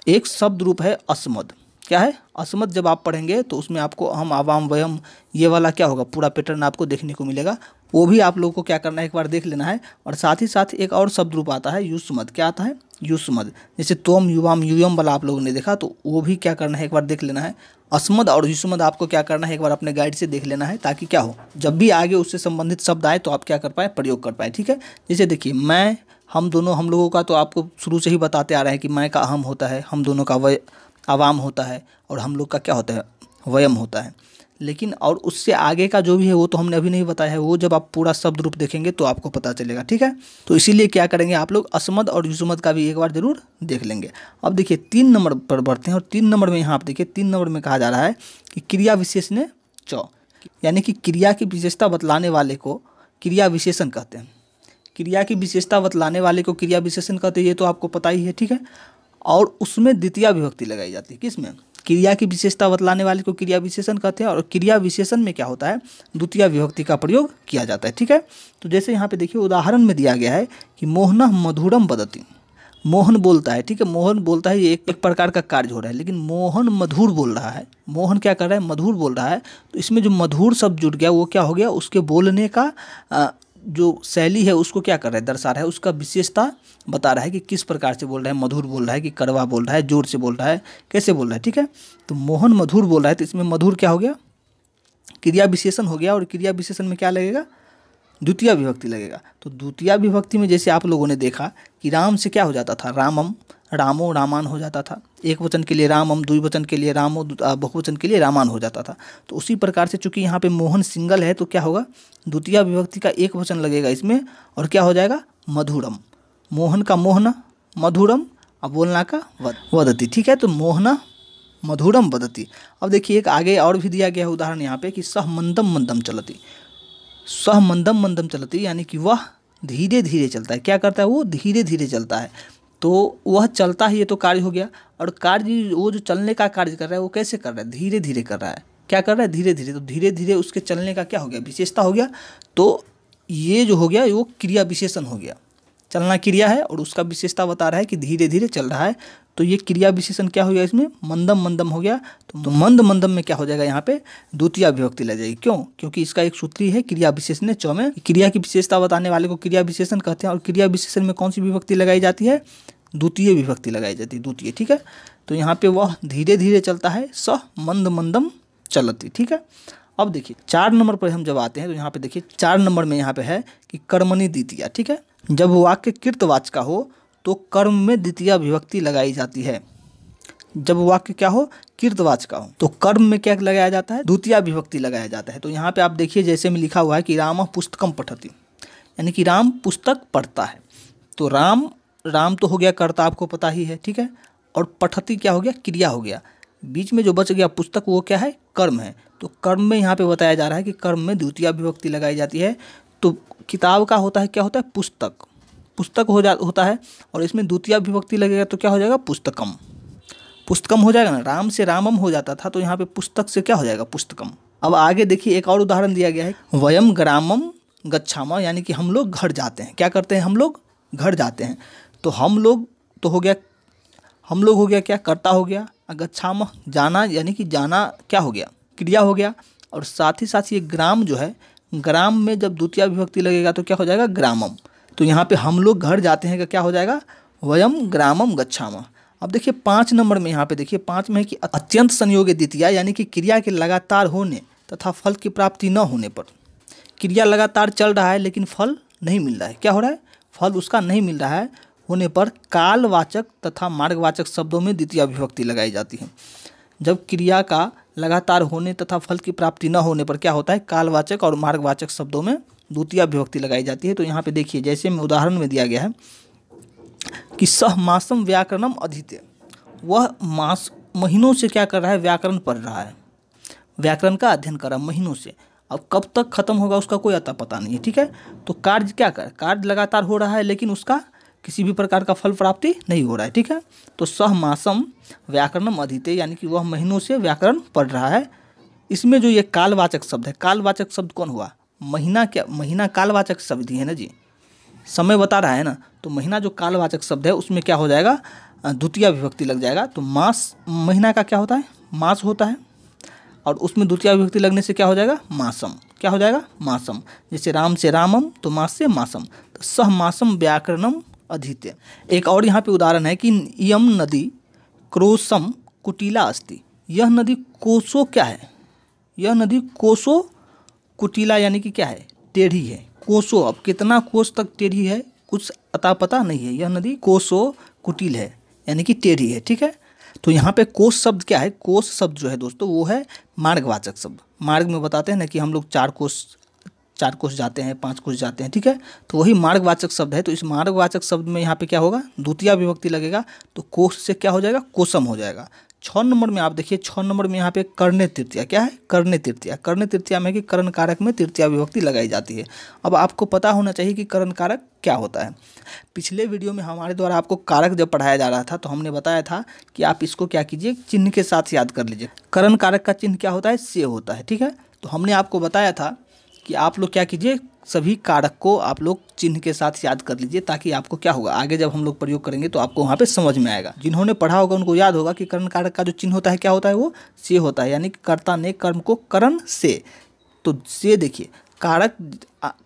एक शब्द रूप है अस्मद। क्या है? असमत जब आप पढ़ेंगे तो उसमें आपको अहम, आवाम, वयम, ये वाला क्या होगा? पूरा पैटर्न आपको देखने को मिलेगा। वो भी आप लोगों को क्या करना है, एक बार देख लेना है। और साथ ही साथ एक और शब्द रूप आता है, युष्मद। क्या आता है? युष्मद। जैसे तोम, युवाम, युयम वाला आप लोगों ने देखा तो वो भी क्या करना है, एक बार देख लेना है। असमद और युष्मद आपको क्या करना है, एक बार अपने गाइड से देख लेना है, ताकि क्या हो? जब भी आगे उससे संबंधित शब्द आए तो आप क्या कर पाए, प्रयोग कर पाए, ठीक है? जैसे देखिए, मैं, हम दोनों, हम लोगों का तो आपको शुरू से ही बताते आ रहे हैं कि मैं का अहम होता है, हम दोनों का वय आवाम होता है और हम लोग का क्या होता है? वयम होता है। लेकिन और उससे आगे का जो भी है, वो तो हमने अभी नहीं बताया है। वो जब आप पूरा शब्द रूप देखेंगे तो आपको पता चलेगा, ठीक है? तो इसीलिए क्या करेंगे आप लोग? असमद और युसमद का भी एक बार ज़रूर देख लेंगे। अब देखिए, तीन नंबर पर बढ़ते हैं और तीन नंबर में यहाँ आप देखिए, तीन नंबर में कहा जा रहा है कि क्रिया विशेष ने चौ। यानी कि क्रिया की विशेषता बतलाने वाले को क्रिया विशेषण कहते हैं। क्रिया की विशेषता बतलाने वाले को क्रिया विशेषण कहते हैं, ये तो आपको पता ही है, ठीक है? और उसमें द्वितीय विभक्ति लगाई जाती है। किसमें? क्रिया की विशेषता बतलाने वाले को क्रिया विशेषण कहते हैं और क्रिया विशेषण में क्या होता है? द्वितीय विभक्ति का प्रयोग किया जाता है ठीक है? तो जैसे यहाँ पे देखिए उदाहरण में दिया गया है कि मोहन मधुरम बदती मोहन बोलता है ठीक है? मोहन बोलता है ये एक, एक प्रकार का कार्य हो रहा है लेकिन मोहन मधुर बोल रहा है। मोहन क्या कर रहा है? मधुर बोल रहा है। तो इसमें जो मधुर शब्द जुड़ गया वो क्या हो गया? उसके बोलने का जो शैली है, उसको क्या कर रहा है, दर्शा रहा है, उसका विशेषता बता रहा है कि किस प्रकार से बोल रहा है, मधुर बोल रहा है कि कड़वा बोल रहा है, ज़ोर से बोल रहा है, कैसे बोल रहा है, ठीक है? तो मोहन मधुर बोल रहा है तो इसमें मधुर क्या हो गया? क्रिया विशेषण हो गया, और क्रिया विशेषण में क्या लगेगा? द्वितीय विभक्ति लगेगा। तो द्वितीय विभक्ति में जैसे आप लोगों ने देखा कि राम से क्या हो जाता था? रामम। रामो रामान हो जाता था। एक वचन के लिए रामम द्विवचन के लिए रामो बहुवचन के लिए रामान हो जाता था। तो उसी प्रकार से चूँकि यहाँ पे मोहन सिंगल है तो क्या होगा? द्वितीय विभक्ति का एक वचन लगेगा इसमें, और क्या हो जाएगा? मधुरम। मोहन का मोहना, मधुरम और बोलना का वद वदती। ठीक है तो मोहना, मधुरम, वदती। अब देखिए, एक आगे और भी दिया गया उदाहरण यहाँ पे कि सह मंदम मंदम चलती। सह मंदम मंदम चलती, यानी कि वह धीरे धीरे चलता है। क्या करता है? वो धीरे धीरे चलता है। तो वह चलता ही ये तो कार्य हो गया। और कार्य, वो जो चलने का कार्य कर रहा है, वो कैसे कर रहा है? धीरे धीरे कर रहा है। क्या कर रहा है? धीरे धीरे तो धीरे धीरे उसके चलने का क्या हो गया? विशेषता हो गया। तो ये जो हो गया, वो क्रिया विशेषण हो गया। चलना क्रिया है और उसका विशेषता बता रहा है कि धीरे धीरे चल रहा है। तो ये क्रिया विशेषण क्या हो गया इसमें? मंदम मंदम हो गया। तो, मंद मंदम में क्या हो जाएगा यहाँ पे? द्वितीय विभक्ति लग जाएगी। क्यों? क्योंकि इसका एक सूत्री है क्रिया विशेषण चौ में क्रिया की विशेषता बताने वाले को क्रिया विशेषण कहते हैं और क्रिया विशेषण में कौन सी विभक्ति लगाई जाती है? द्वितीय विभक्ति लगाई जाती है द्वितीय ठीक है? तो यहाँ पे वह धीरे धीरे चलता है स मंद मंदम चलती ठीक है? अब देखिए चार नंबर पर हम जब आते हैं तो यहाँ पे देखिए चार नंबर में यहाँ पे है कि कर्मणि द्वितीय ठीक है? जब वाक्य कृतवाच का हो तो कर्म में द्वितीय विभक्ति लगाई जाती है। जब वाक्य क्या हो? कीर्तवाच का हो। तो कर्म में क्या लगाया जाता है? द्वितीय विभक्ति लगाया जाता है। तो यहाँ पे आप देखिए, जैसे में लिखा हुआ है कि राम पुस्तकम पठती। यानी कि राम पुस्तक पढ़ता है। तो राम राम तो हो गया कर्ता, आपको पता ही है, ठीक है? और पठती क्या हो गया? क्रिया हो गया। बीच में जो बच गया पुस्तक, वो क्या है? कर्म है। तो कर्म में यहाँ पे बताया जा रहा है कि कर्म में द्वितीय विभक्ति लगाई जाती है। तो किताब का होता है, क्या होता है? पुस्तक। पुस्तक हो जा, होता है और इसमें द्वितीय विभक्ति लगेगा तो क्या हो जाएगा? पुस्तकम। पुस्तकम हो जाएगा ना? राम से रामम हो जाता था तो यहाँ पे पुस्तक से क्या हो जाएगा? पुस्तकम। अब आगे देखिए, एक और उदाहरण दिया गया है। वयम ग्रामम गच्छामा, यानी कि हम लोग घर जाते हैं। क्या करते हैं हम लोग? घर जाते हैं। तो हम लोग तो हो गया, हम लोग हो गया क्या? करता हो गया। गच्छाम जाना, यानी कि जाना क्या हो गया? क्रिया हो गया। और साथ ही साथ ये ग्राम जो है, ग्राम में जब द्वितीय विभक्ति लगेगा तो क्या हो जाएगा? ग्रामम। तो यहाँ पे हम लोग घर जाते हैं क्या हो जाएगा? वयम ग्रामम गच्छाम। अब देखिए, पाँच नंबर में यहाँ पे देखिए, पाँच में है कि अत्यंत संयोग द्वितीय, यानी कि क्रिया के लगातार होने तथा फल की प्राप्ति न होने पर। क्रिया लगातार चल रहा है, लेकिन फल नहीं मिल रहा है। क्या हो रहा है? फल उसका नहीं मिल रहा है। होने पर कालवाचक तथा मार्गवाचक शब्दों में द्वितीय विभक्ति लगाई जाती है। जब क्रिया का लगातार होने तथा फल की प्राप्ति न होने पर क्या होता है? कालवाचक और मार्गवाचक शब्दों में द्वितीय विभक्ति लगाई जाती है। तो यहाँ पे देखिए, जैसे में उदाहरण में दिया गया है कि सह मासम व्याकरणम अधित्य वह मास महीनों से क्या कर रहा है? व्याकरण पढ़ रहा है। व्याकरण का अध्ययन कर रहा है महीनों से। अब कब तक खत्म होगा उसका कोई अता पता नहीं है, ठीक है? तो कार्य क्या कर, कार्य लगातार हो रहा है, लेकिन उसका किसी भी प्रकार का फल प्राप्ति नहीं हो रहा है, ठीक है? तो सह मासम व्याकरणम अधिते यानी कि वह महीनों से व्याकरण पढ़ रहा है। इसमें जो ये कालवाचक शब्द है, कालवाचक शब्द कौन हुआ? महीना क्या, महीना कालवाचक शब्द ही ना जी। समय बता रहा है ना तो महीना जो कालवाचक शब्द है, उसमें क्या हो जाएगा? द्वितीय विभक्ति लग जाएगा। तो मास, महीना का क्या होता है? मास होता है। और उसमें द्वितीय विभक्ति लगने से क्या हो जाएगा? मासम। क्या हो जाएगा? मासम। जैसे राम से रामम तो मास से मासम। तो सह मासम व्याकरणम अधीत्य। एक और यहाँ पे उदाहरण है कि यम नदी क्रोसम कुटिला अस्ति। यह नदी कोसो क्या है? यह नदी कोसो कुटिला यानी कि क्या है? टेढ़ी है। कोसो, अब कितना कोस तक टेढ़ी है? कुछ अता पता नहीं है। यह नदी कोसो कुटिल है, यानी कि टेढ़ी है, ठीक है? तो यहाँ पे कोष शब्द क्या है? कोष शब्द जो है दोस्तों, वो है मार्गवाचक शब्द। मार्ग में बताते हैं ना कि हम लोग चार कोष चार कोष जाते हैं, पाँच कोष जाते हैं, ठीक है? तो वही मार्गवाचक शब्द है। तो इस मार्गवाचक शब्द में यहाँ पे क्या होगा? द्वितीय विभक्ति लगेगा तो कोष से क्या हो जाएगा? कोसम हो जाएगा। छः नंबर में आप देखिए छः नंबर में यहाँ पे कर्णे तृतीया, क्या है? कर्णे तृतीया। कर्णे तृतीया में कि कर्ण कारक में तृतीया विभक्ति लगाई जाती है। अब आपको पता होना चाहिए कि कर्ण कारक क्या होता है। पिछले वीडियो में हमारे द्वारा आपको कारक जब पढ़ाया जा रहा था तो हमने बताया था कि आप इसको क्या कीजिए, चिन्ह के साथ याद कर लीजिए। कर्ण कारक का चिन्ह क्या होता है? से होता है, ठीक है? तो हमने आपको बताया था कि आप लोग क्या कीजिए सभी कारक को आप लोग चिन्ह के साथ याद कर लीजिए, ताकि आपको क्या होगा? आगे जब हम लोग प्रयोग करेंगे तो आपको वहाँ पे समझ में आएगा। जिन्होंने पढ़ा होगा, उनको याद होगा कि कर्ण कारक का जो चिन्ह होता है, क्या होता है वो? से होता है, यानी कि कर्ता ने कर्म को करण से। तो से देखिए, कारक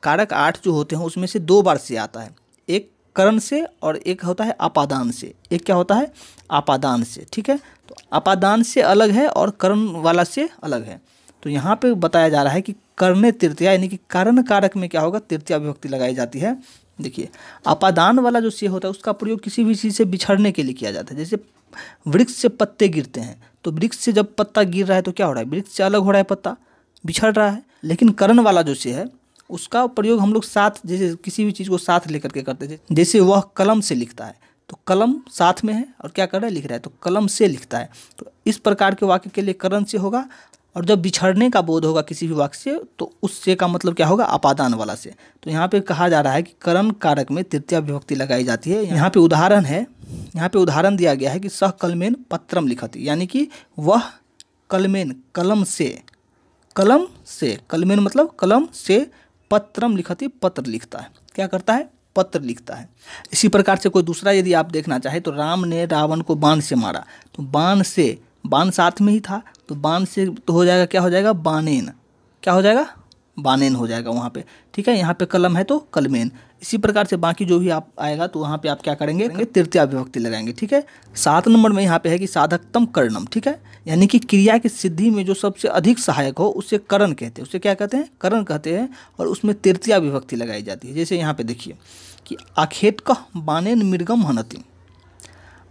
कारक आठ जो होते हैं, उसमें से दो बार से आता है। एक करण से और एक होता है आपादान से। एक क्या होता है? आपादान से, ठीक है? तो आपादान से अलग है और करण वाला से अलग है। तो यहाँ पे बताया जा रहा है कि करने तृतीया, यानी कि कारण कारक में क्या होगा? तृतीया विभक्ति लगाई जाती है। देखिए अपादान वाला जो से होता है, उसका प्रयोग किसी भी चीज़ से बिछड़ने के लिए किया जाता है। जैसे वृक्ष से पत्ते गिरते हैं तो वृक्ष से जब पत्ता गिर रहा है तो क्या हो रहा है? वृक्ष से अलग हो रहा है पत्ता, बिछड़ रहा है। लेकिन करण वाला जो से है, उसका प्रयोग हम लोग साथ, जैसे किसी भी चीज़ को साथ लेकर के करते हैं। जैसे वह कलम से लिखता है तो कलम साथ में है, और क्या कर रहा है? लिख रहा है तो कलम से लिखता है। तो इस प्रकार के वाक्य के लिए करण से होगा और जब बिछड़ने का बोध होगा किसी भी वाक्य से तो उससे का मतलब क्या होगा? अपादान वाला से। तो यहाँ पे कहा जा रहा है कि कर्म कारक में तृतीय विभक्ति लगाई जाती है। यहाँ पे उदाहरण है। यहाँ पे उदाहरण दिया गया है कि सह कलमेन पत्रम लिखती, यानी कि वह कलमेन, कलम से कलम से, कलमेन मतलब कलम से पत्रम लिखती, पत्र लिखता है। क्या करता है? पत्र लिखता है। इसी प्रकार से कोई दूसरा यदि आप देखना चाहे तो राम ने रावण को बाण से मारा। तो बाण से बाण साथ में ही था तो बान से तो हो जाएगा क्या हो जाएगा? बानेन क्या हो जाएगा? बानेन हो जाएगा वहाँ पे। ठीक है यहाँ पे कलम है तो कलमेन। इसी प्रकार से बाकी जो भी आप आएगा तो वहाँ पे आप क्या करेंगे? तृतीय विभक्ति लगाएँगे ठीक है? सात नंबर में यहाँ पे है कि साधकतम कर्णम ठीक है? यानी कि क्रिया की सिद्धि में जो सबसे अधिक सहायक हो उसे करण कहते हैं। उसे क्या कहते हैं? करण कहते हैं और उसमें तृतीय विभक्ति लगाई जाती है। जैसे यहाँ पे देखिए कि आखेट कह बानेन मृगम हनति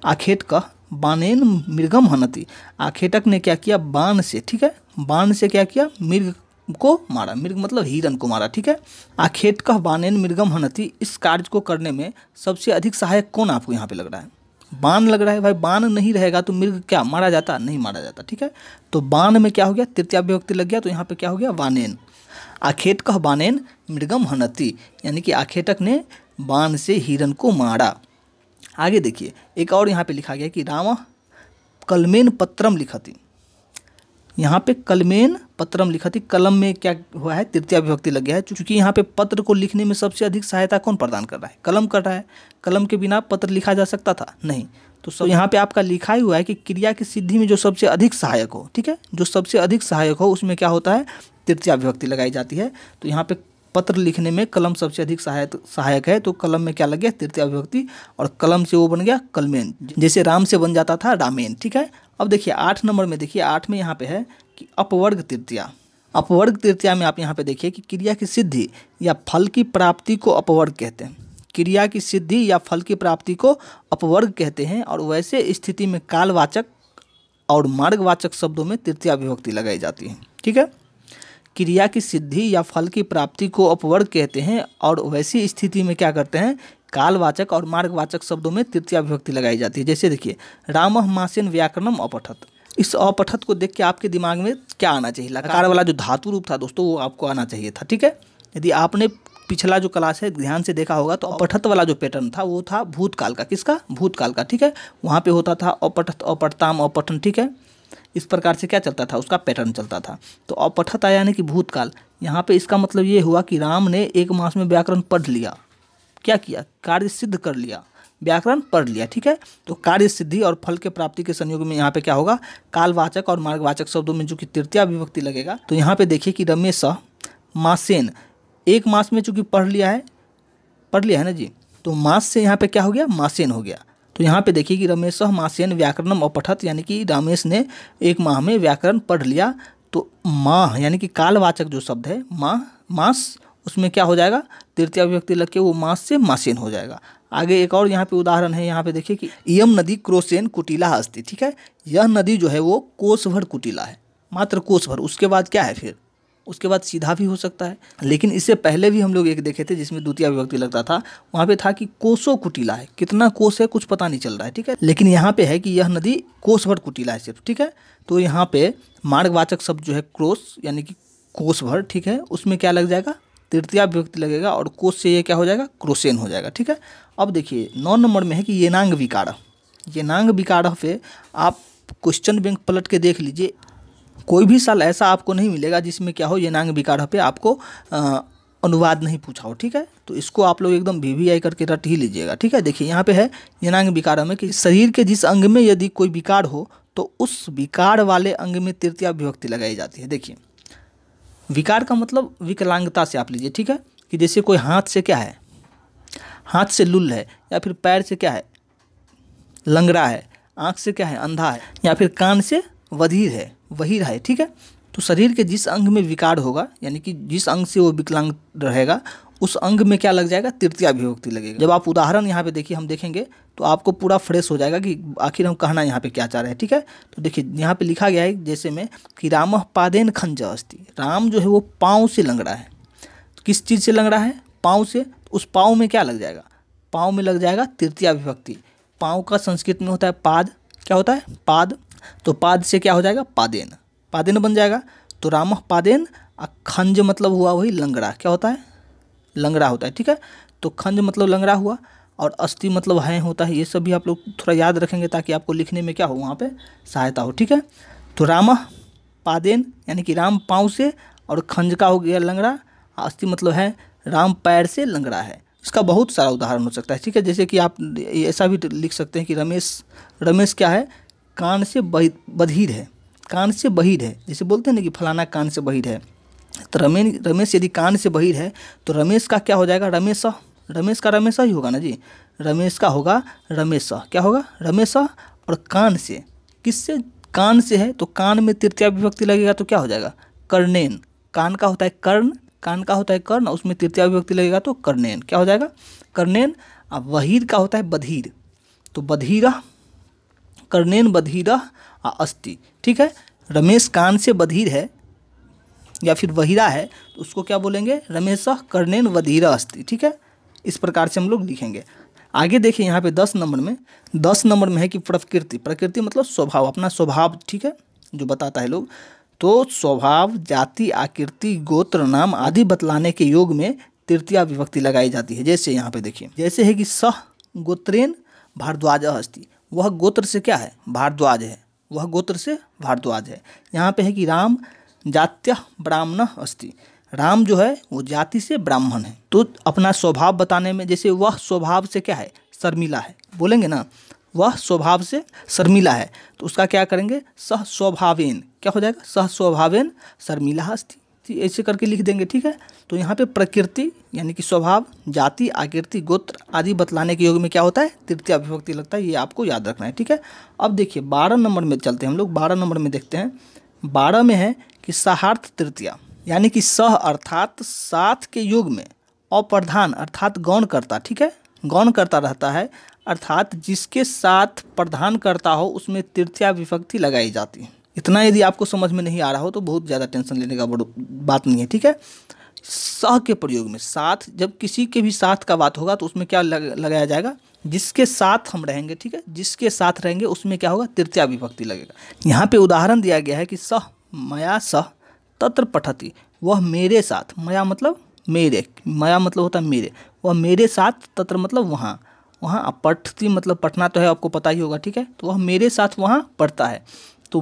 आखेट कह बानेन मृगम हनती। आखेटक ने क्या किया? बाण से, ठीक है? बाण से क्या किया? मृग को मारा। मृग मतलब हिरन को मारा, ठीक है? आखेट कह बानेन मृगम हनती, इस कार्य को करने में सबसे अधिक सहायक कौन आपको यहाँ पे लग रहा है? बाण लग रहा है, भाई बाण नहीं रहेगा तो मृग क्या, मारा जाता? नहीं मारा जाता, ठीक है? तो बाण में क्या हो गया? तृतीय विभक्ति लग गया तो यहाँ पे क्या हो गया? वानेन आखेट कह बानेन मृगम हनती, यानी कि आखेटक ने बाण से हिरन को मारा। आगे देखिए, एक और यहाँ पे लिखा गया कि राम कलमेन पत्रम लिखती। यहाँ पे कलमेन पत्रम लिखती। कलम में क्या हुआ है? तृतीय विभक्ति लग गया है। क्योंकि यहाँ पे पत्र को लिखने में सबसे अधिक सहायता कौन प्रदान कर रहा है? कलम कर रहा है। कलम के बिना पत्र लिखा जा सकता था? नहीं। तो सब यहाँ पे आपका लिखा ही हुआ है कि क्रिया की सिद्धि में जो सबसे अधिक सहायक हो, ठीक है? जो सबसे अधिक सहायक हो, उसमें क्या होता है? तृतीय विभक्ति लगाई जाती है। तो यहाँ पे पत्र लिखने में कलम सबसे अधिक सहायक सहायक है। तो कलम में क्या लग गया? तृतीय विभक्ति और कलम से वो बन गया कलमेन। जैसे राम से बन जाता था रामेन, ठीक है? अब देखिए, आठ नंबर में देखिए, आठ में यहाँ पे है कि अपवर्ग तृतीया। अपवर्ग तृतीया में आप यहाँ पे देखिए कि क्रिया की सिद्धि या फल की प्राप्ति को अपवर्ग कहते हैं। क्रिया की सिद्धि या फल की प्राप्ति को अपवर्ग कहते हैं। और वैसे स्थिति में कालवाचक और मार्गवाचक शब्दों में तृतीय विभक्ति लगाई जाती है। ठीक है? क्रिया की सिद्धि या फल की प्राप्ति को अपवर्ग कहते हैं और वैसी स्थिति में क्या करते हैं? कालवाचक और मार्गवाचक शब्दों में तृतीय विभक्ति लगाई जाती है। जैसे देखिए, राम मासेन व्याकरणम अपठत। इस अपठत को देख के आपके दिमाग में क्या आना चाहिए? लकार वाला जो धातु रूप था दोस्तों, वो आपको आना चाहिए था, ठीक है? यदि आपने पिछला जो क्लास है, ध्यान से देखा होगा तो अपठत वाला जो पैटर्न था, वो था भूतकाल का। किसका? भूतकाल का, ठीक है? वहाँ पे होता था अपठत, अपठताम, अपठन, ठीक है? इस प्रकार से क्या चलता था? उसका पैटर्न चलता था। तो अपठत यानी कि भूतकाल। यहाँ पे इसका मतलब ये हुआ कि राम ने एक मास में व्याकरण पढ़ लिया। क्या किया? कार्य सिद्ध कर लिया। व्याकरण पढ़ लिया, ठीक है? तो कार्य सिद्धि और फल के प्राप्ति के संयोग में यहाँ पे क्या होगा? कालवाचक और मार्गवाचक शब्दों में जो कि तृतीय विभक्ति लगेगा तो यहाँ पे देखिए कि रमेश मासेन। एक मास में चूँकि पढ़ लिया है, पढ़ लिया है ना जी? तो मास से यहाँ पे क्या हो गया? मासेन हो गया। तो यहाँ पे देखिए कि रमेश मासेन व्याकरणम अपठत, यानी कि रमेश ने एक माह में व्याकरण पढ़ लिया। तो माह, यानी कि कालवाचक जो शब्द है, माह, मास, उसमें क्या हो जाएगा? तृतीय विभक्ति लग के वो मास से मासेन हो जाएगा। आगे एक और यहाँ पे उदाहरण है, यहाँ पे देखिए कि यम नदी क्रोसेन कुटिला अस्ति, ठीक है? यह नदी जो है वो कोस भर कुटिला है, मात्र कोस भर उसके बाद क्या है फिर? उसके बाद सीधा भी हो सकता है। लेकिन इससे पहले भी हम लोग एक देखे थे, जिसमें द्वितीय विभक्ति लगता था, वहाँ पे था कि कोसो कुटिला है। कितना कोस है, कुछ पता नहीं चल रहा है, ठीक है? लेकिन यहाँ पे है कि यह नदी कोस भर कुटिला है सिर्फ़, ठीक है? तो यहाँ पे मार्गवाचक शब्द जो है क्रोस, यानी कि कोस भर ठीक है? उसमें क्या लग जाएगा? तृतीया विभक्ति लगेगा और कोस से ये क्या हो जाएगा? क्रोसेन हो जाएगा, ठीक है? अब देखिए, नौ नंबर में है कि येनांग विकार। येनांग विकार पे आप क्वेश्चन बैंक पलट के देख लीजिए कोई भी साल ऐसा आपको नहीं मिलेगा जिसमें क्या हो येनांग विकार पे आपको अनुवाद नहीं पूछा हो, ठीक है? तो इसको आप लोग एकदम वी वी आई करके रट ही लीजिएगा, ठीक है? देखिए, यहाँ पे है येनांग विकार में कि शरीर के जिस अंग में यदि कोई विकार हो तो उस विकार वाले अंग में तृतीया विभक्ति लगाई जाती है। देखिए, विकार का मतलब विकलांगता से आप लीजिए, ठीक है? कि जैसे कोई हाथ से क्या है, हाथ से लुल है, या फिर पैर से क्या है, लंगड़ा है, आँख से क्या है, अंधा है, या फिर कान से वधीर है, वहीर है, ठीक है? तो शरीर के जिस अंग में विकार होगा, यानी कि जिस अंग से वो विकलांग रहेगा, उस अंग में क्या लग जाएगा? तृतीया विभक्ति लगेगा। जब आप उदाहरण यहाँ पे देखिए, हम देखेंगे तो आपको पूरा फ्रेश हो जाएगा कि आखिर हम कहना यहाँ पे क्या चाह रहे हैं, ठीक है? तो देखिए, यहाँ पे लिखा गया है जैसे में कि राम पादेन खंज अस्थि राम जो है वो पाँव से लंग रहा है किस चीज़ से लंग रहा है? पाँव से। उस पाँव में क्या लग जाएगा? पाँव में लग जाएगा तृतीया विभक्ति पाँव का संस्कृत में होता है पाद। क्या होता है? पाद। तो पाद से क्या हो जाएगा? पादेन। पादेन बन जाएगा। तो राम पादेन खंज मतलब हुआ वही लंगड़ा। क्या होता है? लंगड़ा होता है, ठीक है? तो खंज मतलब लंगड़ा हुआ और अस्थि मतलब है होता है, ये सब भी आप लोग थोड़ा याद रखेंगे ताकि आपको लिखने में क्या हो, वहाँ पे सहायता हो, ठीक है? तो राम पादेन, यानी कि राम पाँव से और खंज का हो गया लंगड़ा अस्थि मतलब है राम पैर से लंगड़ा है। इसका बहुत सारा उदाहरण हो सकता है, ठीक है? जैसे कि आप ऐसा भी लिख सकते हैं कि रमेश रमेश क्या है? कान से बधिर है। कान से बहिर है। जैसे बोलते हैं ना कि फलाना कान से बहिर है। तो रमेश रमेश यदि कान से बहिर है तो रमेश का क्या हो जाएगा? रमेश रमेश का रमेश ही होगा ना जी? रमेश का होगा रमेश। क्या होगा? रमेश और कान से। किससे? कान से है। तो कान में तृतीय विभक्ति लगेगा तो क्या हो जाएगा? कर्णेन। कान का होता है कर्ण। कान का होता है कर्ण। उसमें तृतीय विभक्ति लगेगा तो कर्णेन। क्या हो जाएगा? कर्णेन। अब वहीर का होता है बधीर। तो बधीरा कर्णेन बधीरा अस्थि ठीक है? रमेश कान से बधीर है या फिर वहीरा है तो उसको क्या बोलेंगे? रमेश कर्णेन वधीरा अस्थि ठीक है? इस प्रकार से हम लोग लिखेंगे। आगे देखिए यहाँ पे दस नंबर में। दस नंबर में है कि प्रकृति। प्रकृति मतलब स्वभाव, अपना स्वभाव, ठीक है? जो बताता है लोग। तो स्वभाव, जाति, आकृति, गोत्र, नाम आदि बतलाने के योग में तृतीया विभक्ति लगाई जाती है। जैसे यहाँ पे देखिए। जैसे है कि सह गोत्रेन, भारद्वाज हस्ती वह गोत्र से क्या है? भारद्वाज है। वह गोत्र से भारद्वाज है। यहाँ पे है कि राम जात्य ब्राह्मण अस्ति। राम जो है, वो जाति से ब्राह्मण है। तो अपना स्वभाव बताने में जैसे वह स्वभाव से क्या है? शर्मिला है। बोलेंगे ना? वह स्वभाव से शर्मिला है। तो उसका क्या करेंगे? सह स्वभावेन। क्या हो जाएगा? सह स्वभावेन शर्मिला अस्ति। ऐसे करके लिख देंगे, ठीक है? तो यहाँ पे प्रकृति, यानी कि स्वभाव, जाति, आकृति, गोत्र आदि बतलाने के योग में क्या होता है? तृतीय विभक्ति लगता है, ये आपको याद रखना है, ठीक है? अब देखिए, बारह नंबर में चलते हैं हम लोग, बारह नंबर में देखते हैं। बारह में है कि सहार्थ तृतीया, यानी कि सह अर्थात साथ के युग में अप्रधान, अर्थात गौण करता ठीक है? गौण करता रहता है, अर्थात जिसके साथ प्रधान करता हो, उसमें तृतीया विभक्ति लगाई जाती है। इतना यदि आपको समझ में नहीं आ रहा हो तो बहुत ज़्यादा टेंशन लेने का बात नहीं है ठीक है? सह के प्रयोग में साथ जब किसी के भी साथ का बात होगा तो उसमें क्या लग, लगाया जाएगा? जिसके साथ हम रहेंगे ठीक है? जिसके साथ रहेंगे उसमें क्या होगा? तृतीया विभक्ति लगेगा। यहाँ पे उदाहरण दिया गया है कि सह मया सह तत्र पठती वह मेरे साथ। मया मतलब मेरे मया मतलब होता मेरे। वह मेरे साथ तत्र मतलब वहाँ। वहाँ पठती मतलब पढ़ना तो है आपको पता ही होगा ठीक है? तो वह मेरे साथ वहाँ पढ़ता है। तो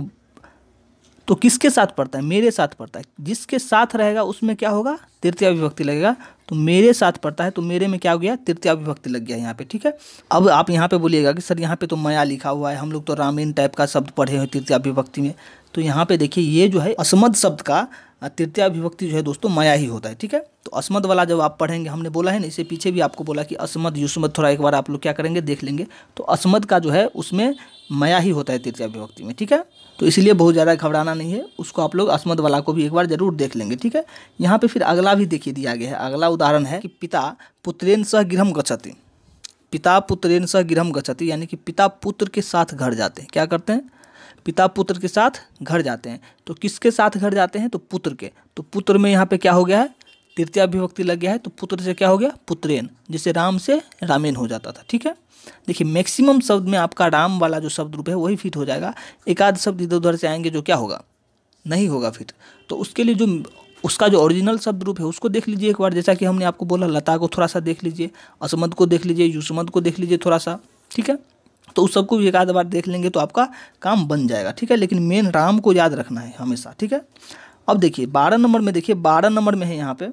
तो किसके साथ पढ़ता है? मेरे साथ पढ़ता है। जिसके साथ रहेगा, उसमें क्या होगा? तृतीय विभक्ति लगेगा। तो मेरे साथ पढ़ता है तो मेरे में क्या हो गया? तृतीय विभक्ति लग गया यहाँ पे, ठीक है? अब आप यहाँ पे बोलिएगा कि, सर, यहाँ पे तो मया लिखा हुआ है। हम लोग तो रामीन टाइप का शब्द पढ़े हैं तृतीय विभक्ति में। तो यहाँ पे देखिए, ये जो है असमद शब्द का तृतीय विभक्ति जो है दोस्तों, माया ही होता है, ठीक है? तो असमद वाला जब आप पढ़ेंगे, हमने बोला है ना, इससे पीछे भी आपको बोला कि असमद, युष्मद, थोड़ा एक बार आप लोग क्या करेंगे, देख लेंगे। तो असमद का जो है, उसमें मया ही होता है तृतीय विभक्ति में, ठीक है? तो इसलिए बहुत ज़्यादा घबराना नहीं है, उसको आप लोग असमद वाला को भी एक बार ज़रूर देख लेंगे, ठीक है? यहाँ पे फिर अगला भी देखिए, दिया गया है। अगला उदाहरण है कि पिता पुत्रेन सह गृह गच्छति। पिता पुत्रेन सह गिरहम गच्छति, यानी कि पिता पुत्र के साथ घर जाते हैं। क्या करते हैं? पिता पुत्र के साथ घर जाते हैं। तो किसके साथ घर जाते हैं? तो पुत्र के। तो पुत्र में यहाँ पे क्या हो गया है? तृतीय विभक्ति लग गया है। तो पुत्र से क्या हो गया? पुत्रेन, जिसे राम से रामेन हो जाता था। ठीक है? देखिए, मैक्सिमम शब्द में आपका राम वाला जो शब्द रूप है, वही फिट हो जाएगा। एक आध शब्द इधर उधर से आएँगे जो क्या होगा? नहीं होगा फिट। तो उसके लिए जो उसका जो ओरिजिनल शब्द रूप है, उसको देख लीजिए एक बार। जैसा कि हमने आपको बोला, लता को थोड़ा सा देख लीजिए असमद को देख लीजिए युसमद को देख लीजिए थोड़ा सा। ठीक है? तो उस सबको भी एक आध बार देख लेंगे तो आपका काम बन जाएगा, ठीक है? लेकिन मेन राम को याद रखना है हमेशा, ठीक है? अब देखिए, बारह नंबर में, देखिए, बारह नंबर में है यहाँ पे,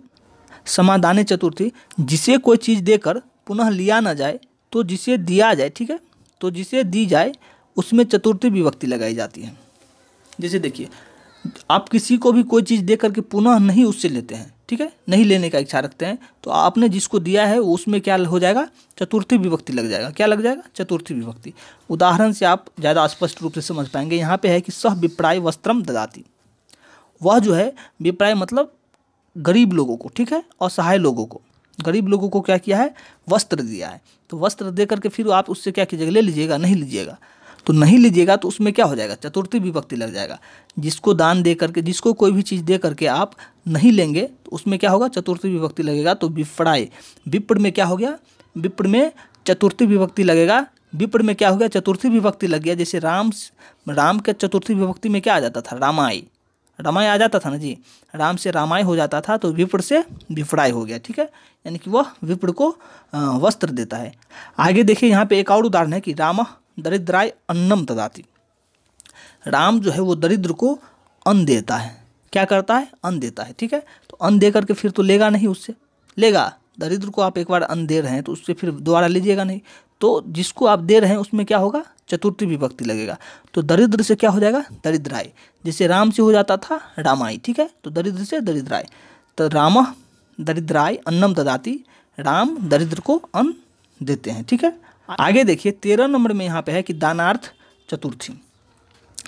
समाधान चतुर्थी, जिसे कोई चीज़ देकर पुनः लिया ना जाए तो जिसे दिया जाए, ठीक है? तो जिसे दी जाए, उसमें चतुर्थी विभक्ति लगाई जाती है। जैसे देखिए, आप किसी को भी कोई चीज़ दे करके पुनः नहीं उससे लेते हैं ठीक है? नहीं लेने का इच्छा रखते हैं। तो आपने जिसको दिया है, उसमें क्या हो जाएगा? चतुर्थी विभक्ति लग जाएगा। क्या लग जाएगा? चतुर्थी विभक्ति। उदाहरण से आप ज़्यादा स्पष्ट रूप से समझ पाएँगे। यहाँ पे है कि सह विप्राय वस्त्रम ददाती। वह जो है, विप्राय मतलब गरीब लोगों को, ठीक है? असहाय लोगों को। गरीब लोगों को क्या किया है? वस्त्र दिया है। तो वस्त्र दे करके फिर आप उससे क्या कीजिएगा? ले लीजिएगा, नहीं लीजिएगा। तो नहीं लीजिएगा तो उसमें क्या हो जाएगा? चतुर्थी विभक्ति लग जाएगा। जिसको दान दे करके, जिसको कोई भी चीज़ दे करके आप नहीं लेंगे तो उसमें क्या होगा? चतुर्थी विभक्ति लगेगा तो विपड़ाए विप्र में क्या हो गया? विप्र में चतुर्थी विभक्ति लगेगा। विप्र में क्या हो गया? चतुर्थी विभक्ति लग गया। जैसे राम राम के चतुर्थी विभक्ति में क्या आ जाता था? रामाई रामाय आ जाता था ना जी? राम से रामाय हो जाता था तो विप्र से विपड़ाई हो गया, ठीक है? यानी कि वह विप्र को वस्त्र देता है। आगे देखिए, यहाँ पे एक और उदाहरण है कि राम दरिद्राय अन्नम ददाती। राम जो है वो दरिद्र को अन्न देता है। क्या करता है? अन्न देता है, ठीक है? तो अन्न दे करके फिर तो लेगा नहीं उससे। लेगा। दरिद्र को आप एक बार अन्न दे रहे हैं तो उससे फिर दोबारा लीजिएगा नहीं। तो जिसको आप दे रहे हैं उसमें क्या होगा? चतुर्थी विभक्ति लगेगा। तो दरिद्र से क्या हो जाएगा? दरिद्राय। जैसे राम से हो जाता था रामाई ठीक है? तो दरिद्र से दरिद्राय। तो राम दरिद्राय अन्नम ददाती। राम दरिद्र को अन्न देते हैं, ठीक है? आगे देखिए, तेरह नंबर में यहाँ पे है कि दानार्थ चतुर्थी।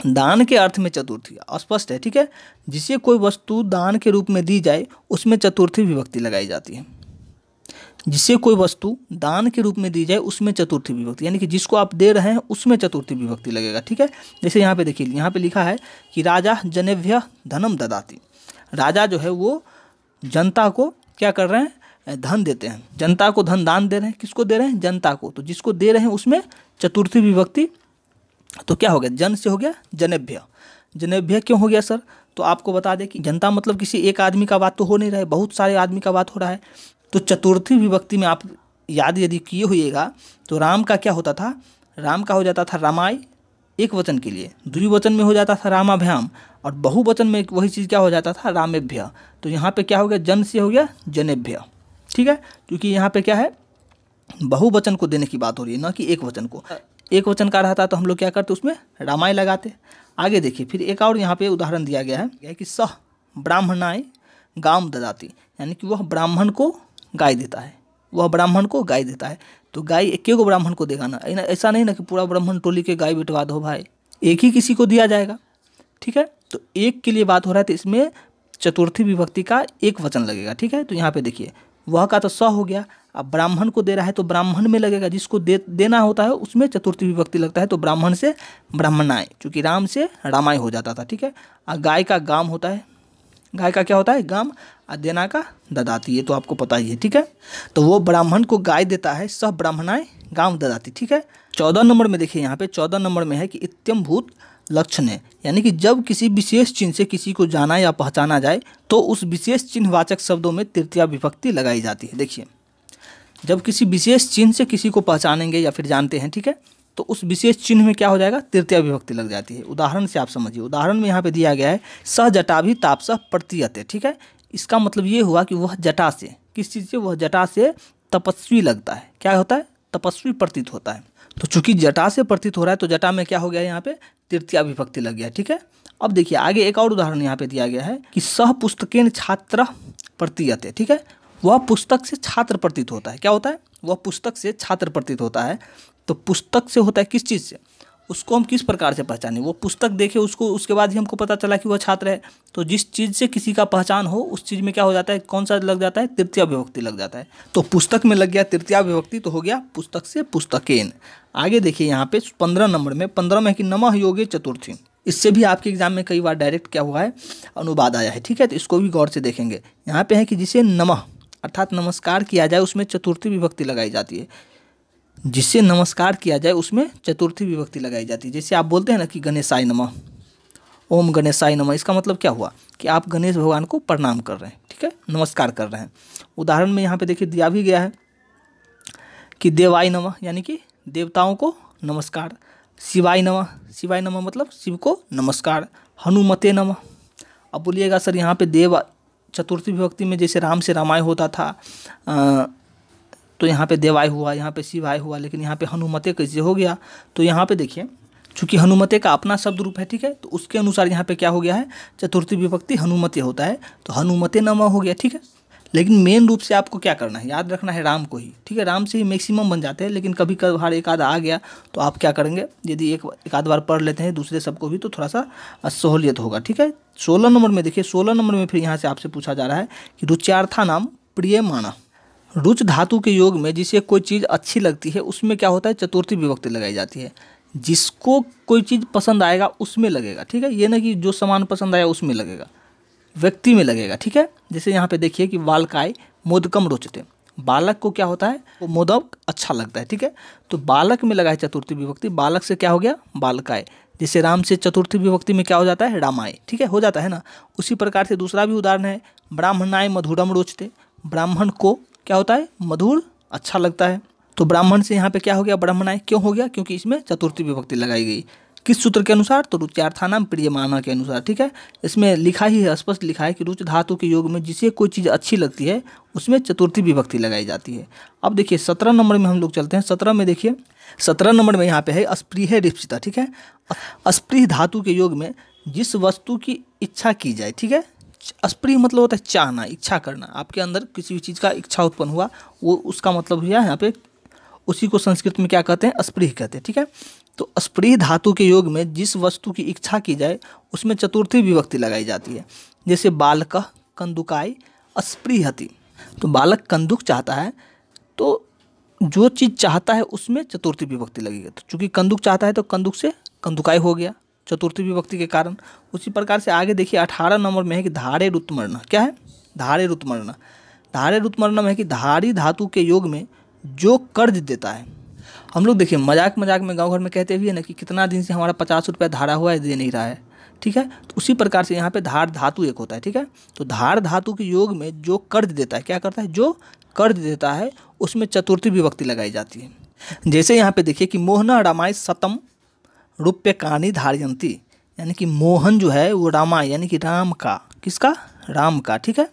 दान के अर्थ में चतुर्थी स्पष्ट है, ठीक है? जिसे कोई वस्तु दान के रूप में दी जाए, उसमें चतुर्थी विभक्ति लगाई जाती है। जिसे कोई वस्तु दान के रूप में दी जाए, उसमें चतुर्थी विभक्ति, यानी कि जिसको आप दे रहे हैं, उसमें चतुर्थी विभक्ति लगेगा, ठीक है? जैसे यहाँ पे देखिए, यहाँ पे लिखा है कि राजा जनेभ्य धनम ददाती। राजा जो है वो जनता को क्या कर रहे हैं? धन देते हैं। जनता को धन दान दे रहे हैं। किसको दे रहे हैं? जनता को। तो जिसको दे रहे हैं उसमें चतुर्थी विभक्ति तो क्या हो गया? जन से हो गया, जनेभ्य। जनेभ्य क्यों हो गया सर? तो आपको बता दें कि जनता मतलब किसी एक आदमी का बात तो हो नहीं रहा है, बहुत सारे आदमी का बात हो रहा है। तो चतुर्थी विभक्ति में आप याद यदि किए हुएगा तो राम का क्या होता था? राम का हो जाता था रामाय, एक वचन के लिए। द्विवचन में हो जाता था रामाभ्याम, और बहुवचन में वही चीज़ क्या हो जाता था? रामेभ्य। तो यहाँ पे क्या हो गया? जन से हो गया, जनेभ्य। ठीक है? क्योंकि यहाँ पे क्या है? बहुवचन को देने की बात हो रही है, ना कि एक वचन को। एक वचन का रहता तो हम लोग क्या करते उसमें रामाय लगाते आगे देखिए, फिर एक और यहाँ पे उदाहरण दिया गया है कि सह ब्राह्मणाय गाम ददाती, यानी कि वह ब्राह्मण को गाय देता है। वह ब्राह्मण को गाय देता है। तो गाय एक को ब्राह्मण को देगा ना, ऐसा नहीं ना कि पूरा ब्राह्मण टोली के गाय बिटवा दो भाई। एक ही किसी को दिया जाएगा। ठीक है? तो एक के लिए बात हो रहा है तो इसमें चतुर्थी विभक्ति का एक वचन लगेगा। ठीक है? तो यहाँ पे देखिए वह का तो स हो गया। अब ब्राह्मण को दे रहा है तो ब्राह्मण में लगेगा। जिसको दे, देना होता है उसमें चतुर्थी विभक्ति लगता है तो ब्राह्मण से ब्राह्मणाय चूँकि राम से रामाय हो जाता था, ठीक है? और गाय का गाम होता है। गाय का क्या होता है? गाम। और देना का ददाती, ये तो आपको पता ही है, ठीक है? तो वो ब्राह्मण को गाय देता है सब ब्राह्मणाएँ गाँव ददाती, ठीक है? चौदह नंबर में देखिए, यहाँ पे चौदह नंबर में है कि इत्यम भूत लक्षण है। यानी कि जब किसी विशेष चिन्ह से किसी को जाना या पहचाना जाए तो उस विशेष चिन्हवाचक शब्दों में तृतीय विभक्ति लगाई जाती है। देखिए, जब किसी विशेष चिन्ह से किसी को पहचानेंगे या फिर जानते हैं, ठीक है तो उस विशेष चिन्ह में क्या हो जाएगा? तृतीय विभक्ति लग जाती है। उदाहरण से आप समझिए। उदाहरण में यहाँ पे दिया गया है, स जटा भी तापस प्रतीयते, ठीक है? इसका मतलब ये हुआ कि वह जटा से, किस चीज़ से? वह जटा से तपस्वी लगता है। क्या होता है? तपस्वी प्रतीत होता है। तो चूँकि जटा से प्रतीत हो रहा है तो जटा में क्या हो गया यहाँ पे? तृतीय विभक्ति लग गया, ठीक है? अब देखिए, आगे एक और उदाहरण यहाँ पे दिया गया है कि सह पुस्तकेन छात्र प्रतीयते, ठीक है? वह पुस्तक से छात्र प्रतीत होता है। क्या होता है? वह पुस्तक से छात्र प्रतीत होता है। तो पुस्तक से होता है किस चीज़ से? उसको हम किस प्रकार से पहचाने? वो पुस्तक देखे, उसको, उसके बाद ही हमको पता चला कि वह छात्र है। तो जिस चीज़ से किसी का पहचान हो, उस चीज़ में क्या हो जाता है? कौन सा लग जाता है? तृतीय विभक्ति लग जाता है। तो पुस्तक में लग गया तृतीय विभक्ति तो हो गया पुस्तक से पुस्तकेन। आगे देखिए यहाँ पे पंद्रह नंबर में, पंद्रह में कि नमः योगे चतुर्थी। इससे भी आपके एग्ज़ाम में कई बार डायरेक्ट क्या हुआ है? अनुवाद आया है, ठीक है? तो इसको भी गौर से देखेंगे। यहाँ पे है कि जिसे नमः, अर्थात नमस्कार किया जाए, उसमें चतुर्थी विभक्ति लगाई जाती है। जिससे नमस्कार किया जाए, उसमें चतुर्थी विभक्ति लगाई जाती है। जैसे आप बोलते हैं ना कि गणेशाय नमः, ओम गणेशाय नमः, इसका मतलब क्या हुआ? कि आप गणेश भगवान को प्रणाम कर रहे हैं, ठीक है? नमस्कार कर रहे हैं। उदाहरण में यहाँ पे देखिए, दिया भी गया है कि देवाय नमः, यानी कि देवताओं को नमस्कार, शिवाय नमः। शिवाय नमः मतलब शिव को नमस्कार। हनुमते नमः। अब बोलिएगा, सर, यहाँ पे देव चतुर्थी विभक्ति में जैसे राम से रामाय होता था तो यहाँ पे देवाय हुआ, यहाँ पे शिवाय हुआ, लेकिन यहाँ पे हनुमते कैसे हो गया? तो यहाँ पे देखिए, चूँकि हनुमते का अपना शब्द रूप है, ठीक है तो उसके अनुसार यहाँ पे क्या हो गया है? चतुर्थी विभक्ति हनुमते होता है तो हनुमते नमा हो गया, ठीक है? लेकिन मेन रूप से आपको क्या करना है? याद रखना है राम को ही, ठीक है? राम से ही मैक्सिमम बन जाते हैं, लेकिन कभी कभार एक आधा आ गया तो आप क्या करेंगे? यदि एक एक आध बार पढ़ लेते हैं दूसरे सबको भी तो थोड़ा सा सहूलियत होगा, ठीक है? सोलह नंबर में देखिए, सोलह नंबर में फिर यहाँ से आपसे पूछा जा रहा है कि रुच्यार्था नाम प्रिय माना रुच धातु के योग में जिसे कोई चीज़ अच्छी लगती है, उसमें क्या होता है? चतुर्थी विभक्ति लगाई जाती है। जिसको कोई चीज़ पसंद आएगा, उसमें लगेगा, ठीक है? ये ना कि जो सामान पसंद आया, उसमें लगेगा। व्यक्ति में लगेगा, ठीक है? जैसे यहाँ पे देखिए कि बालकाय मोदकम रोचते। बालक को क्या होता है? वो मोदक अच्छा लगता है, ठीक है? तो बालक में लगा है चतुर्थी विभक्ति, बालक से क्या हो गया? बालकाय। जैसे राम से चतुर्थी विभक्ति में क्या हो जाता है? रामाय, ठीक है? हो जाता है ना? उसी प्रकार से दूसरा भी उदाहरण है, ब्राह्मणाय मधुरम रोचते। ब्राह्मण को क्या होता है? मधुर अच्छा लगता है। तो ब्राह्मण से यहाँ पे क्या हो गया? ब्राह्मण ब्राह्मणाय क्यों हो गया? क्योंकि इसमें चतुर्थी विभक्ति लगाई गई। किस सूत्र के अनुसार? तो रुचार्थानाम प्रियमाना के अनुसार, ठीक है? इसमें लिखा ही है, स्पष्ट लिखा है कि रुच धातु के योग में जिसे कोई चीज़ अच्छी लगती है, उसमें चतुर्थी विभक्ति लगाई जाती है। अब देखिए, सत्रह नंबर में हम लोग चलते हैं। सत्रह में देखिए, सत्रह नंबर में यहाँ पे है अस्प्रिय रिप्सिता, ठीक है? अस्प्रिय धातु के योग में जिस वस्तु की इच्छा की जाए, ठीक है? अस्प्रिय मतलब होता है चाहना, इच्छा करना। आपके अंदर किसी भी चीज़ का इच्छा उत्पन्न हुआ, वो उसका मतलब हुआ यहाँ पे, उसी को संस्कृत में क्या कहते हैं? अस्प्रिय कहते हैं, ठीक है? तो अस्प्रिय धातु के योग में जिस वस्तु की इच्छा की जाए, उसमें चतुर्थी विभक्ति लगाई जाती है। जैसे बालक कंदुकाय अस्प्रियति तो बालक कंदुक चाहता है तो जो चीज़ चाहता है, उसमें चतुर्थी विभक्ति लगेगी। तो चूँकि कंदुक चाहता है तो कंदुक से कंदुकाय हो गया। चतुर्थी विभक्ति के कारण। उसी प्रकार से आगे देखिए, अठारह नंबर में है कि धारे रुतमर्ण। क्या है? धारे रुतमर्ण। धारे रुतमर्ण में है कि धारी धातु के योग में जो कर्ज देता है। हम लोग देखिए, मज़ाक मज़ाक में गाँव घर में कहते हुए ना कि कितना दिन से हमारा पचास रुपया धारा हुआ है, दे नहीं रहा है। ठीक है? तो उसी प्रकार से यहाँ पे धार धातु एक होता है, ठीक है? तो धार धातु के योग में जो कर्ज देता है, क्या करता है? जो कर्ज देता है, उसमें चतुर्थी विभक्ति लगाई जाती है। जैसे यहाँ पे देखिए कि मोहना रामाय सतम रूप्य धारियंती धारयंती यानी कि मोहन जो है, वो रामा यानी कि राम का। किसका? राम का, ठीक है?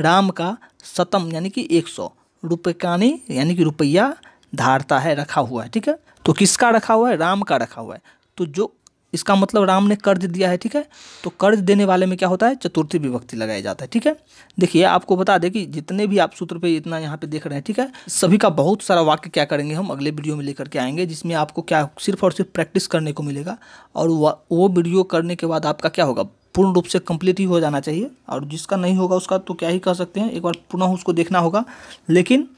राम का शतम यानी कि एक सौ। रुपयकानी यानी कि रुपया धारता है, रखा हुआ है, ठीक है? तो किसका रखा हुआ है? राम का रखा हुआ है। तो जो इसका मतलब राम ने कर्ज दिया है, ठीक है? तो कर्ज देने वाले में क्या होता है? चतुर्थी विभक्ति लगाया जाता है, ठीक है? देखिए, आपको बता दें कि जितने भी आप सूत्र पे इतना यहाँ पे देख रहे हैं, ठीक है? सभी का बहुत सारा वाक्य क्या करेंगे हम, अगले वीडियो में लेकर के आएँगे, जिसमें आपको क्या सिर्फ़ और सिर्फ़ प्रैक्टिस करने को मिलेगा और वो वीडियो करने के बाद आपका क्या होगा? पूर्ण रूप से कंप्लीट ही हो जाना चाहिए, और जिसका नहीं होगा उसका तो क्या ही कह सकते हैं, एक बार पुनः उसको देखना होगा। लेकिन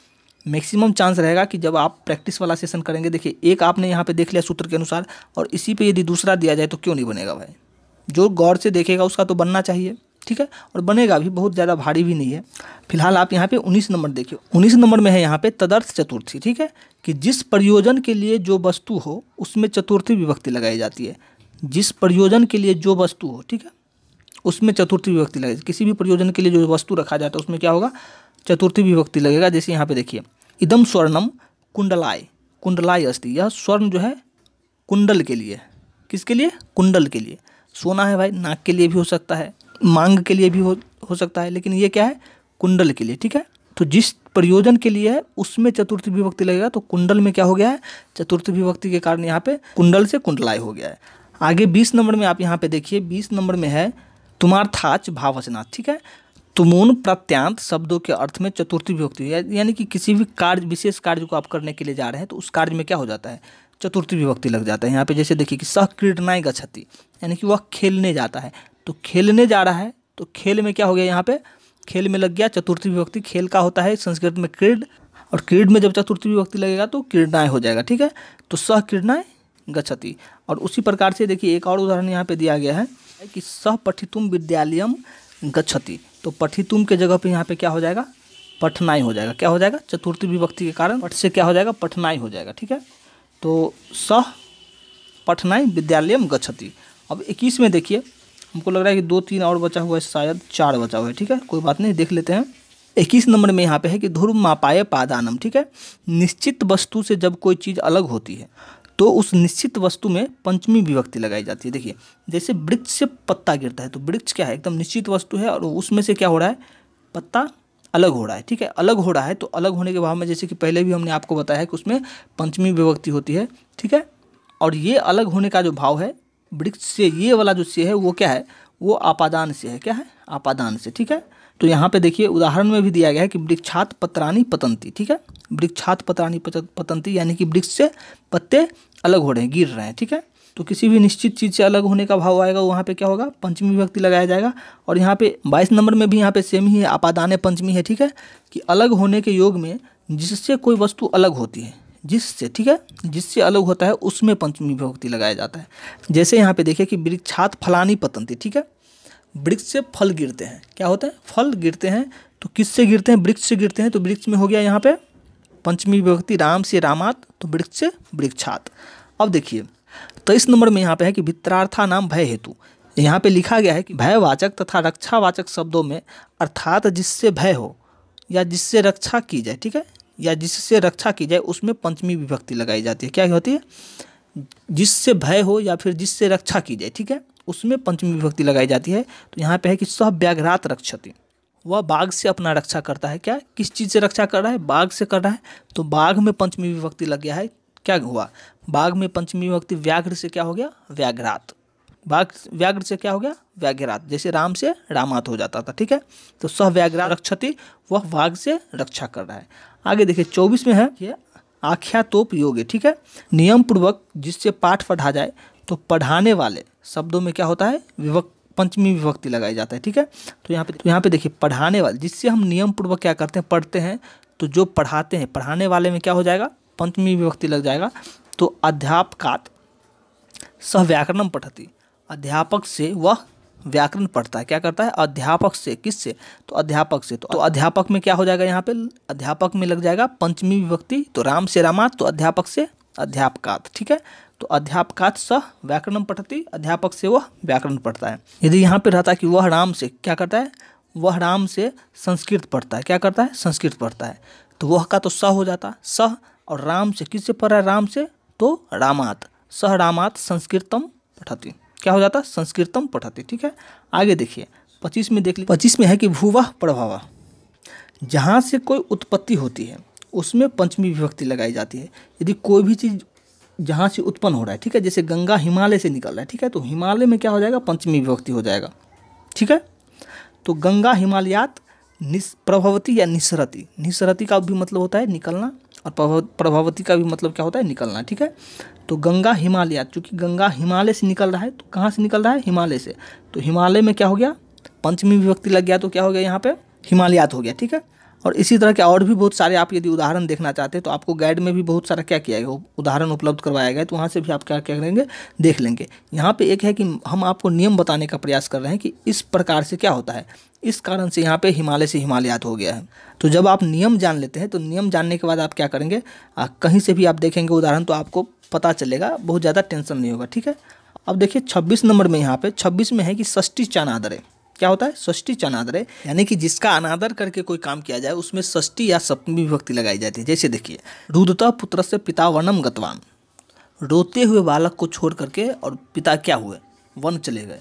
मैक्सिमम चांस रहेगा कि जब आप प्रैक्टिस वाला सेशन करेंगे, देखिए, एक आपने यहाँ पे देख लिया सूत्र के अनुसार, और इसी पे यदि दूसरा दिया जाए तो क्यों नहीं बनेगा भाई? जो गौर से देखेगा, उसका तो बनना चाहिए, ठीक है? और बनेगा भी, बहुत ज़्यादा भारी भी नहीं है। फ़िलहाल आप यहाँ पे उन्नीस नंबर देखिए, उन्नीस नंबर में है यहाँ पे तदर्थ चतुर्थी, ठीक है? कि जिस प्रयोजन के लिए जो वस्तु हो, उसमें चतुर्थी विभक्ति लगाई जाती है। जिस प्रयोजन के लिए जो वस्तु हो, ठीक है? उसमें चतुर्थी विभक्ति लगेगी किसी भी प्रयोजन के लिए जो वस्तु रखा जाता है, उसमें क्या होगा? चतुर्थी विभक्ति लगेगा, जैसे यहाँ पे देखिए। इदम स्वर्णम कुंडलाय। कुंडलाय अस्ति। यह स्वर्ण जो है, कुंडल के लिए। किसके लिए? कुंडल के लिए। सोना है भाई, नाक के लिए भी हो सकता है, मांग के लिए भी हो हो सकता है, लेकिन ये क्या है? कुंडल के लिए, ठीक है? तो जिस प्रयोजन के लिए है उसमें चतुर्थ विभक्ति लगेगा तो कुंडल में क्या हो गया है? चतुर्थ विभक्ति के कारण यहाँ पे कुंडल से कुंडलाय हो गया है। आगे बीस नंबर में आप यहाँ पे देखिए, बीस नंबर में है तुम्हार थाच भावचना ठीक है? तुमून प्रत्यांत शब्दों के अर्थ में चतुर्थी विभक्ति। यानी कि किसी भी कार्य, विशेष कार्य को आप करने के लिए जा रहे हैं तो उस कार्य में क्या हो जाता है? चतुर्थी विभक्ति लग जाता है। यहाँ पे जैसे देखिए कि सह क्रीडनाय गच्छति, यानी कि वह खेलने जाता है। तो खेलने जा रहा है तो खेल में क्या हो गया यहाँ पे? खेल में लग गया चतुर्थी विभक्ति। खेल का होता है, संस्कृत में क्रीड, और क्रीड में जब चतुर्थी विभक्ति लगेगा तो क्रीडनाय हो जाएगा, ठीक है? तो सह क्रीडनाय गच्छति। और उसी प्रकार से देखिए, एक और उदाहरण यहाँ पे दिया गया है कि सह पठितुम विद्यालयम गच्छति। तो पठितुम के जगह पे यहाँ पे क्या हो जाएगा? पठनाई हो जाएगा। क्या हो जाएगा? चतुर्थी विभक्ति के कारण पठ से क्या हो जाएगा? पठनाई हो जाएगा, ठीक है? तो सह पठनाई विद्यालयम गच्छति। अब इक्कीस में देखिए, हमको लग रहा है कि दो तीन और बचा हुआ है, शायद चार बचा हुआ है, ठीक है? कोई बात नहीं, देख लेते हैं। इक्कीस नंबर में यहाँ पे है कि ध्रुव मापाए पादानम, ठीक है? निश्चित वस्तु से जब कोई चीज़ अलग होती है तो उस निश्चित वस्तु में पंचमी विभक्ति लगाई जाती है। देखिए, जैसे वृक्ष से पत्ता गिरता है तो वृक्ष क्या है? एकदम निश्चित वस्तु है और उसमें से क्या हो रहा है? पत्ता अलग हो रहा है, ठीक है? अलग हो रहा है तो अलग होने के भाव में जैसे कि पहले भी हमने आपको बताया है कि उसमें पंचमी विभक्ति होती है, ठीक है? और ये अलग होने का जो भाव है, वृक्ष से ये वाला जो से है, वो क्या है? वो आपादान से है, क्या है? आपादान से, ठीक है? तो यहाँ पे देखिए, उदाहरण में भी दिया गया है कि वृक्षात पत्रानी पतंती, ठीक है? वृक्षात पत्रानी पतंती, यानी कि वृक्ष से पत्ते अलग हो रहे हैं, गिर रहे हैं, ठीक है? तो किसी भी निश्चित चीज़ से अलग होने का भाव आएगा, वहाँ पे क्या होगा? पंचमी विभक्ति लगाया जाएगा, और यहाँ पे बाईस नंबर में भी यहाँ पे सेम ही है आपादान पंचमी है, ठीक है? कि अलग होने के योग में जिससे कोई वस्तु अलग होती है, जिससे, ठीक है? जिससे अलग होता है, उसमें पंचमी विभक्ति लगाया जाता है। जैसे यहाँ पे देखिए कि वृक्षात फलानी पतंती, ठीक है? वृक्ष से फल गिरते हैं। क्या होता है? फल गिरते हैं तो किससे गिरते हैं? वृक्ष से गिरते हैं तो वृक्ष में हो गया यहाँ पे पंचमी विभक्ति राम से रामात तो वृक्ष से वृक्षात। अब देखिए तेईस नंबर में यहाँ पे है कि भित्रार्था नाम भय हेतु। यहाँ पे लिखा गया है कि भयवाचक तथा रक्षावाचक शब्दों में अर्थात जिससे भय हो या जिससे रक्षा की जाए, ठीक है? या जिससे रक्षा की जाए, उसमें पंचमी विभक्ति लगाई जाती है। क्या होती है? जिससे भय हो या फिर जिससे रक्षा की जाए, ठीक है? उसमें पंचमी विभक्ति लगाई जाती है। तो यहाँ पे है कि सह व्याघ्रात रक्षति। वह बाघ से अपना रक्षा करता है। क्या? किस चीज़ से रक्षा कर रहा है? बाघ से कर रहा है। तो बाघ में पंचमी विभक्ति लग गया है। क्या हुआ? बाघ में पंचमी विभक्ति व्याघ्र से क्या हो गया? व्याघ्रात। बाघ व्याघ्र से क्या हो गया? व्याघ्रात। जैसे राम से रामात हो जाता था, ठीक है? तो सह व्याघ्रा रक्षति, वह बाघ से रक्षा कर रहा है। आगे देखिए, चौबीस में है ये आख्या तोप योग, ठीक है? नियम पूर्वक जिससे पाठ पढ़ा जाए तो पढ़ाने वाले शब्दों में क्या होता है? विभक्त पंचमी विभक्ति लगाई जाता है ठीक है? तो यहाँ पे तो यहाँ पे देखिए पढ़ाने वाले जिससे हम नियम पूर्वक क्या करते हैं पढ़ते हैं तो जो पढ़ाते हैं पढ़ाने वाले में क्या हो जाएगा? पंचमी विभक्ति लग जाएगा। तो अध्यापकात सह व्याकरणम पढ़ती अध्यापक से वह व्याकरण पढ़ता है। क्या करता है? अध्यापक से। किस से तो अध्यापक से। तो, तो अध्यापक में क्या हो जाएगा यहाँ पे? अध्यापक में लग जाएगा पंचमी विभक्ति तो राम से रामा तो अध्यापक से अध्यापकात, ठीक है? तो अध्यापकात सह व्याकरण पढ़ती अध्यापक से वह व्याकरण पढ़ता है। यदि यहाँ पे रहता है कि वह राम से, क्या करता है? वह राम से संस्कृत पढ़ता है। क्या करता है? संस्कृत पढ़ता है। तो वह का तो स हो जाता सह और राम से, किससे पढ़ रहा है? राम से? तो रामात। सह रामात संस्कृतम पढ़ती क्या हो जाता? संस्कृतम पढ़ती ठीक है? आगे देखिए। पच्चीस में देख लीजिए पच्चीस में है कि भूवा प्रभावा। जहाँ से कोई उत्पत्ति होती है उसमें पंचमी विभक्ति लगाई जाती है। यदि कोई भी चीज़ जहाँ से उत्पन्न हो रहा है, ठीक है, जैसे गंगा हिमालय से निकल रहा है, ठीक है तो हिमालय में क्या हो जाएगा? पंचमी विभक्ति हो जाएगा। ठीक है? तो गंगा हिमालयात प्रभावती या निसरती। निसरती का भी मतलब होता है निकलना और प्रभावती का भी मतलब क्या होता है? निकलना, ठीक है? तो गंगा हिमालय चूँकि गंगा हिमालय से निकल रहा है तो कहाँ से निकल रहा है? हिमालय से। तो हिमालय में क्या हो गया? पंचमी विभक्ति लग गया तो क्या हो गया यहाँ पे? हिमालयात हो गया, ठीक है? और इसी तरह के और भी बहुत सारे आप यदि उदाहरण देखना चाहते हैं तो आपको गाइड में भी बहुत सारा क्या किया गया उदाहरण उपलब्ध करवाया गया तो वहाँ से भी आप क्या क्या करेंगे देख लेंगे। यहाँ पे एक है कि हम आपको नियम बताने का प्रयास कर रहे हैं कि इस प्रकार से क्या होता है। इस कारण से यहाँ पे हिमालय से हिमालयात हो गया है। तो जब आप नियम जान लेते हैं तो नियम जानने के बाद आप क्या करेंगे आ, कहीं से भी आप देखेंगे उदाहरण तो आपको पता चलेगा बहुत ज़्यादा टेंशन नहीं होगा ठीक है? अब देखिए छब्बीस नंबर में यहाँ पे छब्बीस में है कि षष्टी चानादरे क्या होता है? षष्टी चनादरे यानी कि जिसका अनादर करके कोई काम किया जाए, उसमें षष्टी या सप्तमी विभक्ति लगाई जाती है। जैसे देखिए, रुद्रता पुत्र से पिता वनम गतवान। रोते हुए बालक को छोड़ करके और पिता क्या हुए? वन चले गए।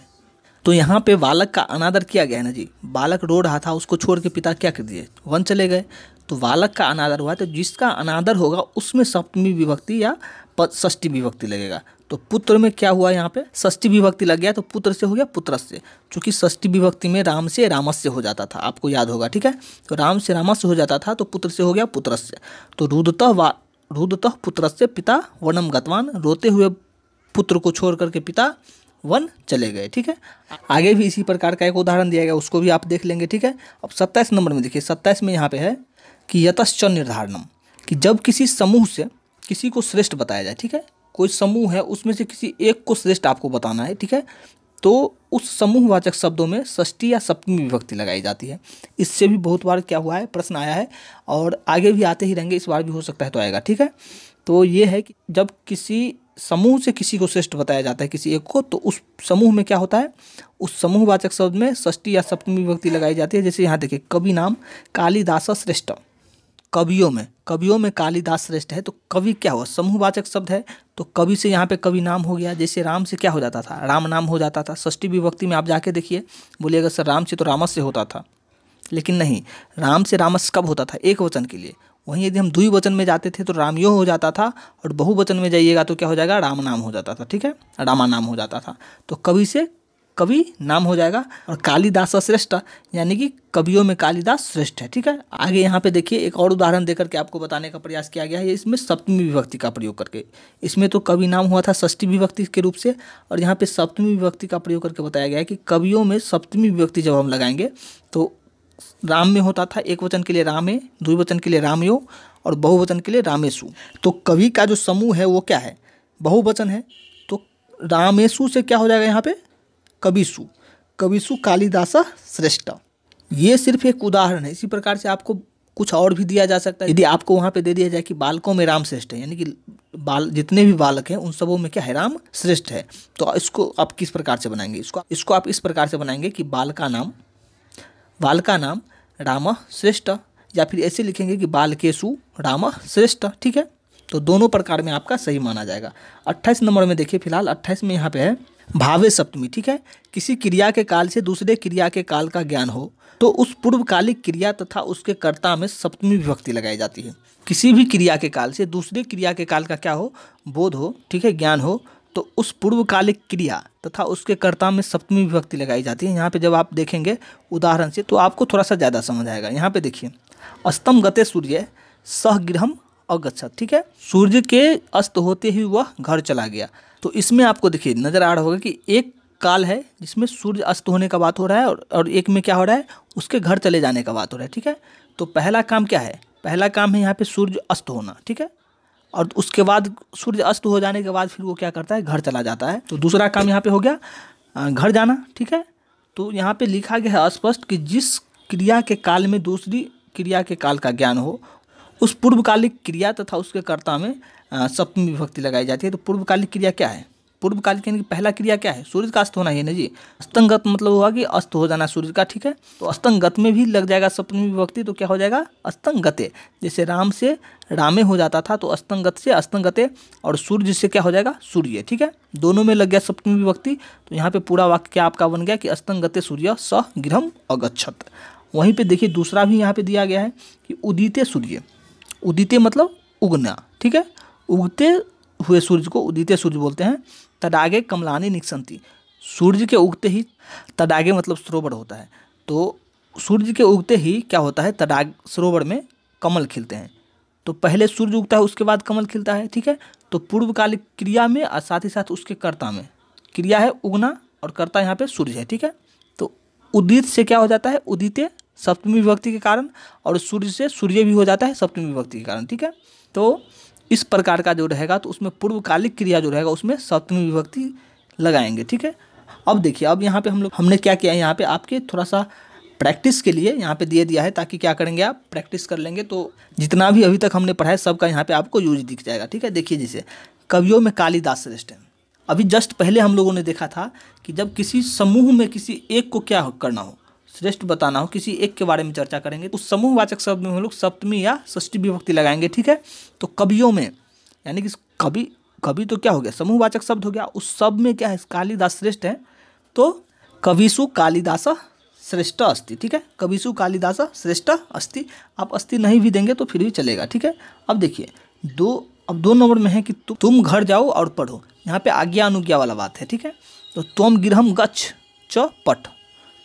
तो यहाँ पे बालक का अनादर किया गया है ना जी। बालक रो रहा था, उसको छोड़ के पिता क्या कर दिए? वन चले गए। तो बालक का अनादर हुआ तो जिसका अनादर होगा, उसमें सप्तमी विभक्ति या षष्टी विभक्ति लगेगा। तो पुत्र में क्या हुआ यहाँ पे? षष्ठी विभक्ति लग गया तो पुत्र से हो गया पुत्र से चूँकि षष्ठी विभक्ति में राम से रामस्य हो जाता था, आपको याद होगा, ठीक है? तो राम से रामस्य हो जाता था तो पुत्र से हो गया पुत्र से तो रुदत वा रुदतः पुत्र से पिता वनम गतवान रोते हुए पुत्र को छोड़ करके पिता वन चले गए, ठीक है? आगे भी इसी प्रकार का एक उदाहरण दिया गया, उसको भी आप देख लेंगे, ठीक है? अब सत्ताईस नंबर में देखिए, सत्ताईस में यहाँ पे है कि यतश्च निर्धारणम, कि जब किसी समूह से किसी को श्रेष्ठ बताया जाए, ठीक है? कोई समूह है, उसमें से किसी एक को श्रेष्ठ आपको बताना है, ठीक है? तो उस समूहवाचक शब्दों में षष्ठी या सप्तमी विभक्ति लगाई जाती है। इससे भी बहुत बार क्या हुआ है, प्रश्न आया है, और आगे भी आते ही रहेंगे, इस बार भी हो सकता है तो आएगा, ठीक है? तो ये है कि जब किसी समूह से किसी को श्रेष्ठ बताया जाता है किसी एक को तो उस समूह में क्या होता है? उस समूहवाचक शब्द में षष्ठी या सप्तमी विभक्ति लगाई जाती है। जैसे यहाँ देखिए, कवि नाम कालिदास श्रेष्ठ कवियों में कवियों में कालिदास श्रेष्ठ है तो कवि क्या हुआ? समूहवाचक शब्द है तो कवि से यहाँ पे कवि नाम हो गया। जैसे राम से क्या हो जाता था? राम नाम हो जाता था। षष्ठी विभक्ति में आप जाके देखिए बोलिएगा सर राम से तो रामस से होता था। लेकिन नहीं, राम से रामस कब होता था? एक वचन के लिए। वहीं यदि हम दुई वचन में जाते थे तो रामयो हो जाता था और बहुवचन में जाइएगा तो क्या हो जाएगा? राम नाम हो जाता था, ठीक है? रामा नाम हो जाता था। तो कवि से कवि नाम हो जाएगा और कालिदास श्रेष्ठ, यानी कि कवियों में कालिदास श्रेष्ठ है, ठीक है? आगे यहाँ पे देखिए, एक और उदाहरण देकर के आपको बताने का प्रयास किया गया है, इसमें सप्तमी विभक्ति का प्रयोग करके। इसमें तो कवि नाम हुआ था षष्ठी विभक्ति के रूप से, और यहाँ पे सप्तमी विभक्ति का प्रयोग करके बताया गया है कि कवियों में सप्तमी विभक्ति जब हम लगाएँगे तो राम में होता था, एक वचन के लिए रामे, द्विवचन के लिए रामयो और बहुवचन के लिए रामेशु। तो कवि का जो समूह है, वो क्या है? बहुवचन है। तो रामेशु से क्या हो जाएगा यहाँ पे? कविसु कविशु कालिदासा श्रेष्ठ। ये सिर्फ़ एक उदाहरण है। इसी प्रकार से आपको कुछ और भी दिया जा सकता है। यदि आपको वहाँ पे दे दिया जाए कि बालकों में राम श्रेष्ठ है, यानी कि बाल, जितने भी बालक हैं, उन सबों में क्या है? राम श्रेष्ठ है। तो इसको आप किस प्रकार से बनाएँगे? इसको इसको आप इस प्रकार से बनाएँगे कि बाल का नाम बाल का नाम राम श्रेष्ठ, या फिर ऐसे लिखेंगे कि बाल बालकेशु राम श्रेष्ठ, ठीक है? तो दोनों प्रकार में आपका सही माना जाएगा। अट्ठाईस नंबर में देखिए फ़िलहाल, अट्ठाईस में यहाँ पे है, भावे सप्तमी, ठीक है? किसी क्रिया के काल से दूसरे क्रिया के काल का ज्ञान हो तो उस पूर्वकालिक क्रिया तथा उसके कर्ता में सप्तमी विभक्ति लगाई जाती है। किसी भी क्रिया के काल से दूसरे क्रिया के काल का क्या हो? बोध हो, ठीक है? ज्ञान हो तो उस पूर्वकालिक क्रिया तथा उसके कर्ता में सप्तमी विभक्ति लगाई जाती है। यहाँ पे जब आप देखेंगे उदाहरण से तो आपको थोड़ा सा ज़्यादा समझ आएगा। यहाँ पे देखिए अस्तम गते सूर्य सह सहगृहम अगच्छत ठीक है? सूर्य के अस्त होते ही वह घर चला गया। तो इसमें आपको देखिए नज़र आ रहा होगा कि एक काल है जिसमें सूर्य अस्त होने का बात हो रहा है और, और एक में क्या हो रहा है? उसके घर चले जाने का बात हो रहा है ठीक है? तो पहला काम क्या है? पहला काम है यहाँ पे सूर्य अस्त होना ठीक है? और उसके बाद सूर्य अस्त हो जाने के बाद फिर वो क्या करता है, घर चला जाता है। तो दूसरा काम यहाँ पे हो गया घर जाना, ठीक है? तो यहाँ पे लिखा गया है स्पष्ट कि जिस क्रिया के काल में दूसरी क्रिया के काल का ज्ञान हो, उस पूर्वकालिक क्रिया तथा उसके कर्ता में सप्तमी विभक्ति लगाई जाती है। तो पूर्वकालिक क्रिया क्या है? पूर्वकालिक यानी कि पहला क्रिया क्या है? सूर्य का अस्त होना ही है ना जी। अस्तंगत मतलब हुआ कि अस्त हो जाना सूर्य का, ठीक है? तो अस्तंगत में भी लग जाएगा सप्तमी विभक्ति तो क्या हो जाएगा? अस्तंगते। जैसे राम से रामे हो जाता था तो अस्तंगत से अस्तंगते और सूर्य से क्या हो जाएगा? सूर्य, ठीक है? दोनों में लग गया सप्तमी विभक्ति। तो यहाँ पे पूरा वाक्य क्या आपका बन गया कि अस्तंगते सूर्य स गृहम अगछत वहीं पे देखिए दूसरा भी यहाँ पे दिया गया है कि उदित सूर्य। उदित मतलब उगना, ठीक है? उगते हुए सूर्य को उदित सूर्य बोलते हैं। तडागे कमलानी निकसंती सूर्य के उगते ही तडागे मतलब सरोवर होता है। तो सूर्य के उगते ही क्या होता है? तडाग सरोवर में कमल खिलते हैं। तो पहले सूर्य उगता है, उसके बाद कमल खिलता है, ठीक है? तो पूर्वकालिक क्रिया में और साथ ही साथ उसके कर्ता में। क्रिया है उगना और कर्ता यहाँ पे सूर्य है, ठीक है? तो उदित से क्या हो जाता है? उदित सप्तमी विभक्ति के कारण और सूर्य से सूर्य भी हो जाता है सप्तमी विभक्ति के कारण, ठीक है? तो इस प्रकार का जो रहेगा तो उसमें पूर्वकालिक क्रिया जो रहेगा, उसमें सप्तमी विभक्ति लगाएँगे, ठीक है? अब देखिए, अब यहाँ पे हम लोग, हमने क्या किया है? यहाँ पे आपके थोड़ा सा प्रैक्टिस के लिए यहाँ पे दिए दिया है, ताकि क्या करेंगे आप? प्रैक्टिस कर लेंगे तो जितना भी अभी तक हमने पढ़ा है, सबका यहाँ पे आपको यूज़ दिख जाएगा, ठीक है? देखिए जैसे, कवियों में कालिदास श्रेष्ठ है। अभी जस्ट पहले हम लोगों ने देखा था कि जब किसी समूह में किसी एक को क्या करना हो श्रेष्ठ बताना हो किसी एक के बारे में चर्चा करेंगे उस समूहवाचक शब्द में हम लोग सप्तमी या षष्ठी विभक्ति लगाएँगे ठीक है? तो कवियों में यानी कि कवि कवि तो क्या हो गया? समूहवाचक शब्द हो गया। उस सब में क्या है? कालिदास श्रेष्ठ है। तो कविसु कालिदास श्रेष्ठ अस्ति ठीक है? कविसु कालिदास श्रेष्ठ अस्ति। आप अस्ति नहीं भी देंगे तो फिर भी चलेगा ठीक है? अब देखिए दो अब दो नंबर में है कि तु, तुम घर जाओ और पढ़ो। यहाँ पे आज्ञा अनुज्ञा वाला बात है ठीक है? तो तुम गिरहम गच्छ च पठ।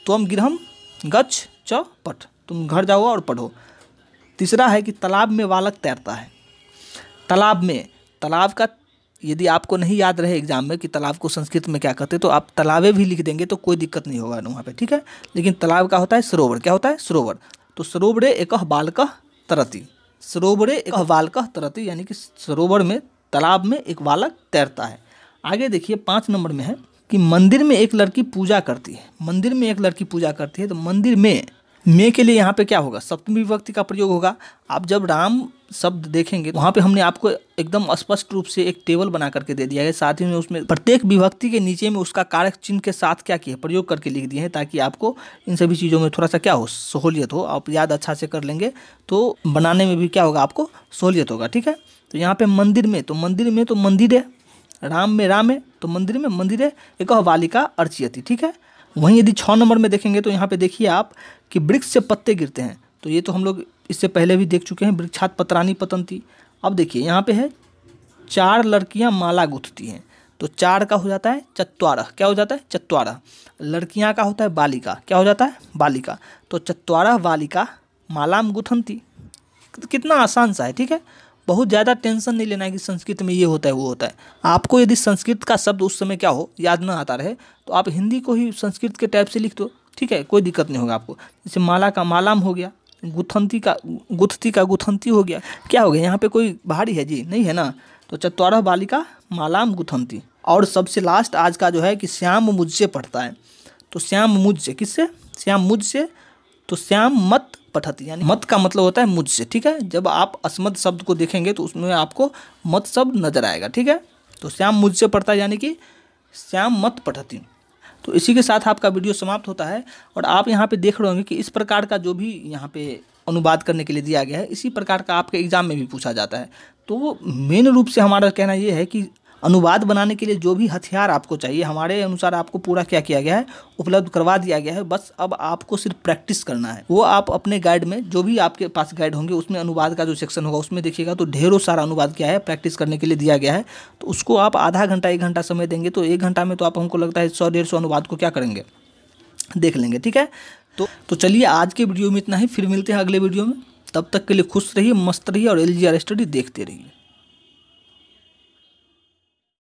तुम गिरहम गच्छ, च, पठ। तुम घर जाओ और पढ़ो। तीसरा है कि तालाब में बालक तैरता है। तालाब में, तालाब का, यदि आपको नहीं याद रहे एग्ज़ाम में कि तालाब को संस्कृत में क्या कहते हैं तो आप तालाबे भी लिख देंगे तो कोई दिक्कत नहीं होगा वहाँ पे, ठीक है? लेकिन तालाब का होता है सरोवर। क्या होता है? सरोवर। तो सरोवरे एक बालक तरती। सरोवरे एक बालक तरती, यानी कि सरोवर में, तालाब में एक बालक तैरता है। आगे देखिए, पाँच नंबर में है। कि मंदिर में एक लड़की पूजा करती है। मंदिर में एक लड़की पूजा करती है तो मंदिर में में के लिए यहाँ पे क्या होगा? सप्तमी विभक्ति का प्रयोग होगा। आप जब राम शब्द देखेंगे तो वहाँ पे हमने आपको एकदम स्पष्ट रूप से एक टेबल बना करके दे दिया है। साथ ही में उसमें प्रत्येक विभक्ति के नीचे में उसका कारक चिन्ह के साथ क्या किया प्रयोग करके लिख दिए हैं, ताकि आपको इन सभी चीज़ों में थोड़ा सा क्या हो, सहूलियत हो। आप याद अच्छा से कर लेंगे तो बनाने में भी क्या होगा आपको, सहूलियत होगा, ठीक है? तो यहाँ पे मंदिर में तो मंदिर में तो मंदिर है। राम में, राम है तो मंदिर में, मंदिर है एक बालिका अर्चियती ठीक है? वहीं यदि छः नंबर में देखेंगे तो यहाँ पे देखिए आप कि वृक्ष से पत्ते गिरते हैं। तो ये तो हम लोग इससे पहले भी देख चुके हैं, वृक्षात पत्रानी पतंती। अब देखिए, यहाँ पे है, चार लड़कियाँ माला गुथती हैं। तो चार का हो जाता है चतवारह। क्या हो जाता है? चतवारह। लड़कियाँ का होता है बालिका। क्या हो जाता है? बालिका। तो चतवारह बालिका मालाम गुथंती। कितना आसान सा है, ठीक है? बहुत ज़्यादा टेंशन नहीं लेना है कि संस्कृत में ये होता है, वो होता है। आपको यदि संस्कृत का शब्द उस समय क्या हो, याद ना आता रहे तो आप हिंदी को ही संस्कृत के टाइप से लिख दो, ठीक है? कोई दिक्कत नहीं होगा आपको। जैसे माला का मालाम हो गया, गुथंती का, गुथती का गुथंती हो गया, क्या हो गया? यहाँ पे कोई भारी है जी? नहीं है ना? तो चतवारह बालिका, मालाम गुथंती। और सबसे लास्ट आज का जो है कि श्याम मुझसे पढ़ता है। तो श्याम मुझसे, किससे? श्याम मुझसे तो श्याम मत पठती, यानी मत का मतलब होता है मुझसे, ठीक है? जब आप अस्मद शब्द को देखेंगे तो उसमें आपको मत शब्द नज़र आएगा, ठीक है? तो श्याम मुझसे पढ़ता है, यानी कि श्याम मत पठती। तो इसी के साथ आपका वीडियो समाप्त होता है और आप यहाँ पे देख रहे होंगे कि इस प्रकार का जो भी यहाँ पे अनुवाद करने के लिए दिया गया है, इसी प्रकार का आपके एग्ज़ाम में भी पूछा जाता है। तो मेन रूप से हमारा कहना ये है कि अनुवाद बनाने के लिए जो भी हथियार आपको चाहिए, हमारे अनुसार आपको पूरा क्या किया गया है, उपलब्ध करवा दिया गया है। बस अब आपको सिर्फ़ प्रैक्टिस करना है। वो आप अपने गाइड में, जो भी आपके पास गाइड होंगे, उसमें अनुवाद का जो सेक्शन होगा, उसमें देखिएगा तो ढेरों सारा अनुवाद क्या है, प्रैक्टिस करने के लिए दिया गया है। तो उसको आप आधा घंटा, एक घंटा समय देंगे तो एक घंटा में तो आप, हमको लगता है सौ, डेढ़ सौ अनुवाद को क्या करेंगे? देख लेंगे, ठीक है? तो तो चलिए आज के वीडियो में इतना ही, फिर मिलते हैं अगले वीडियो में। तब तक के लिए खुश रहिए, मस्त रहिए और एल जी आर स्टडी देखते रहिए।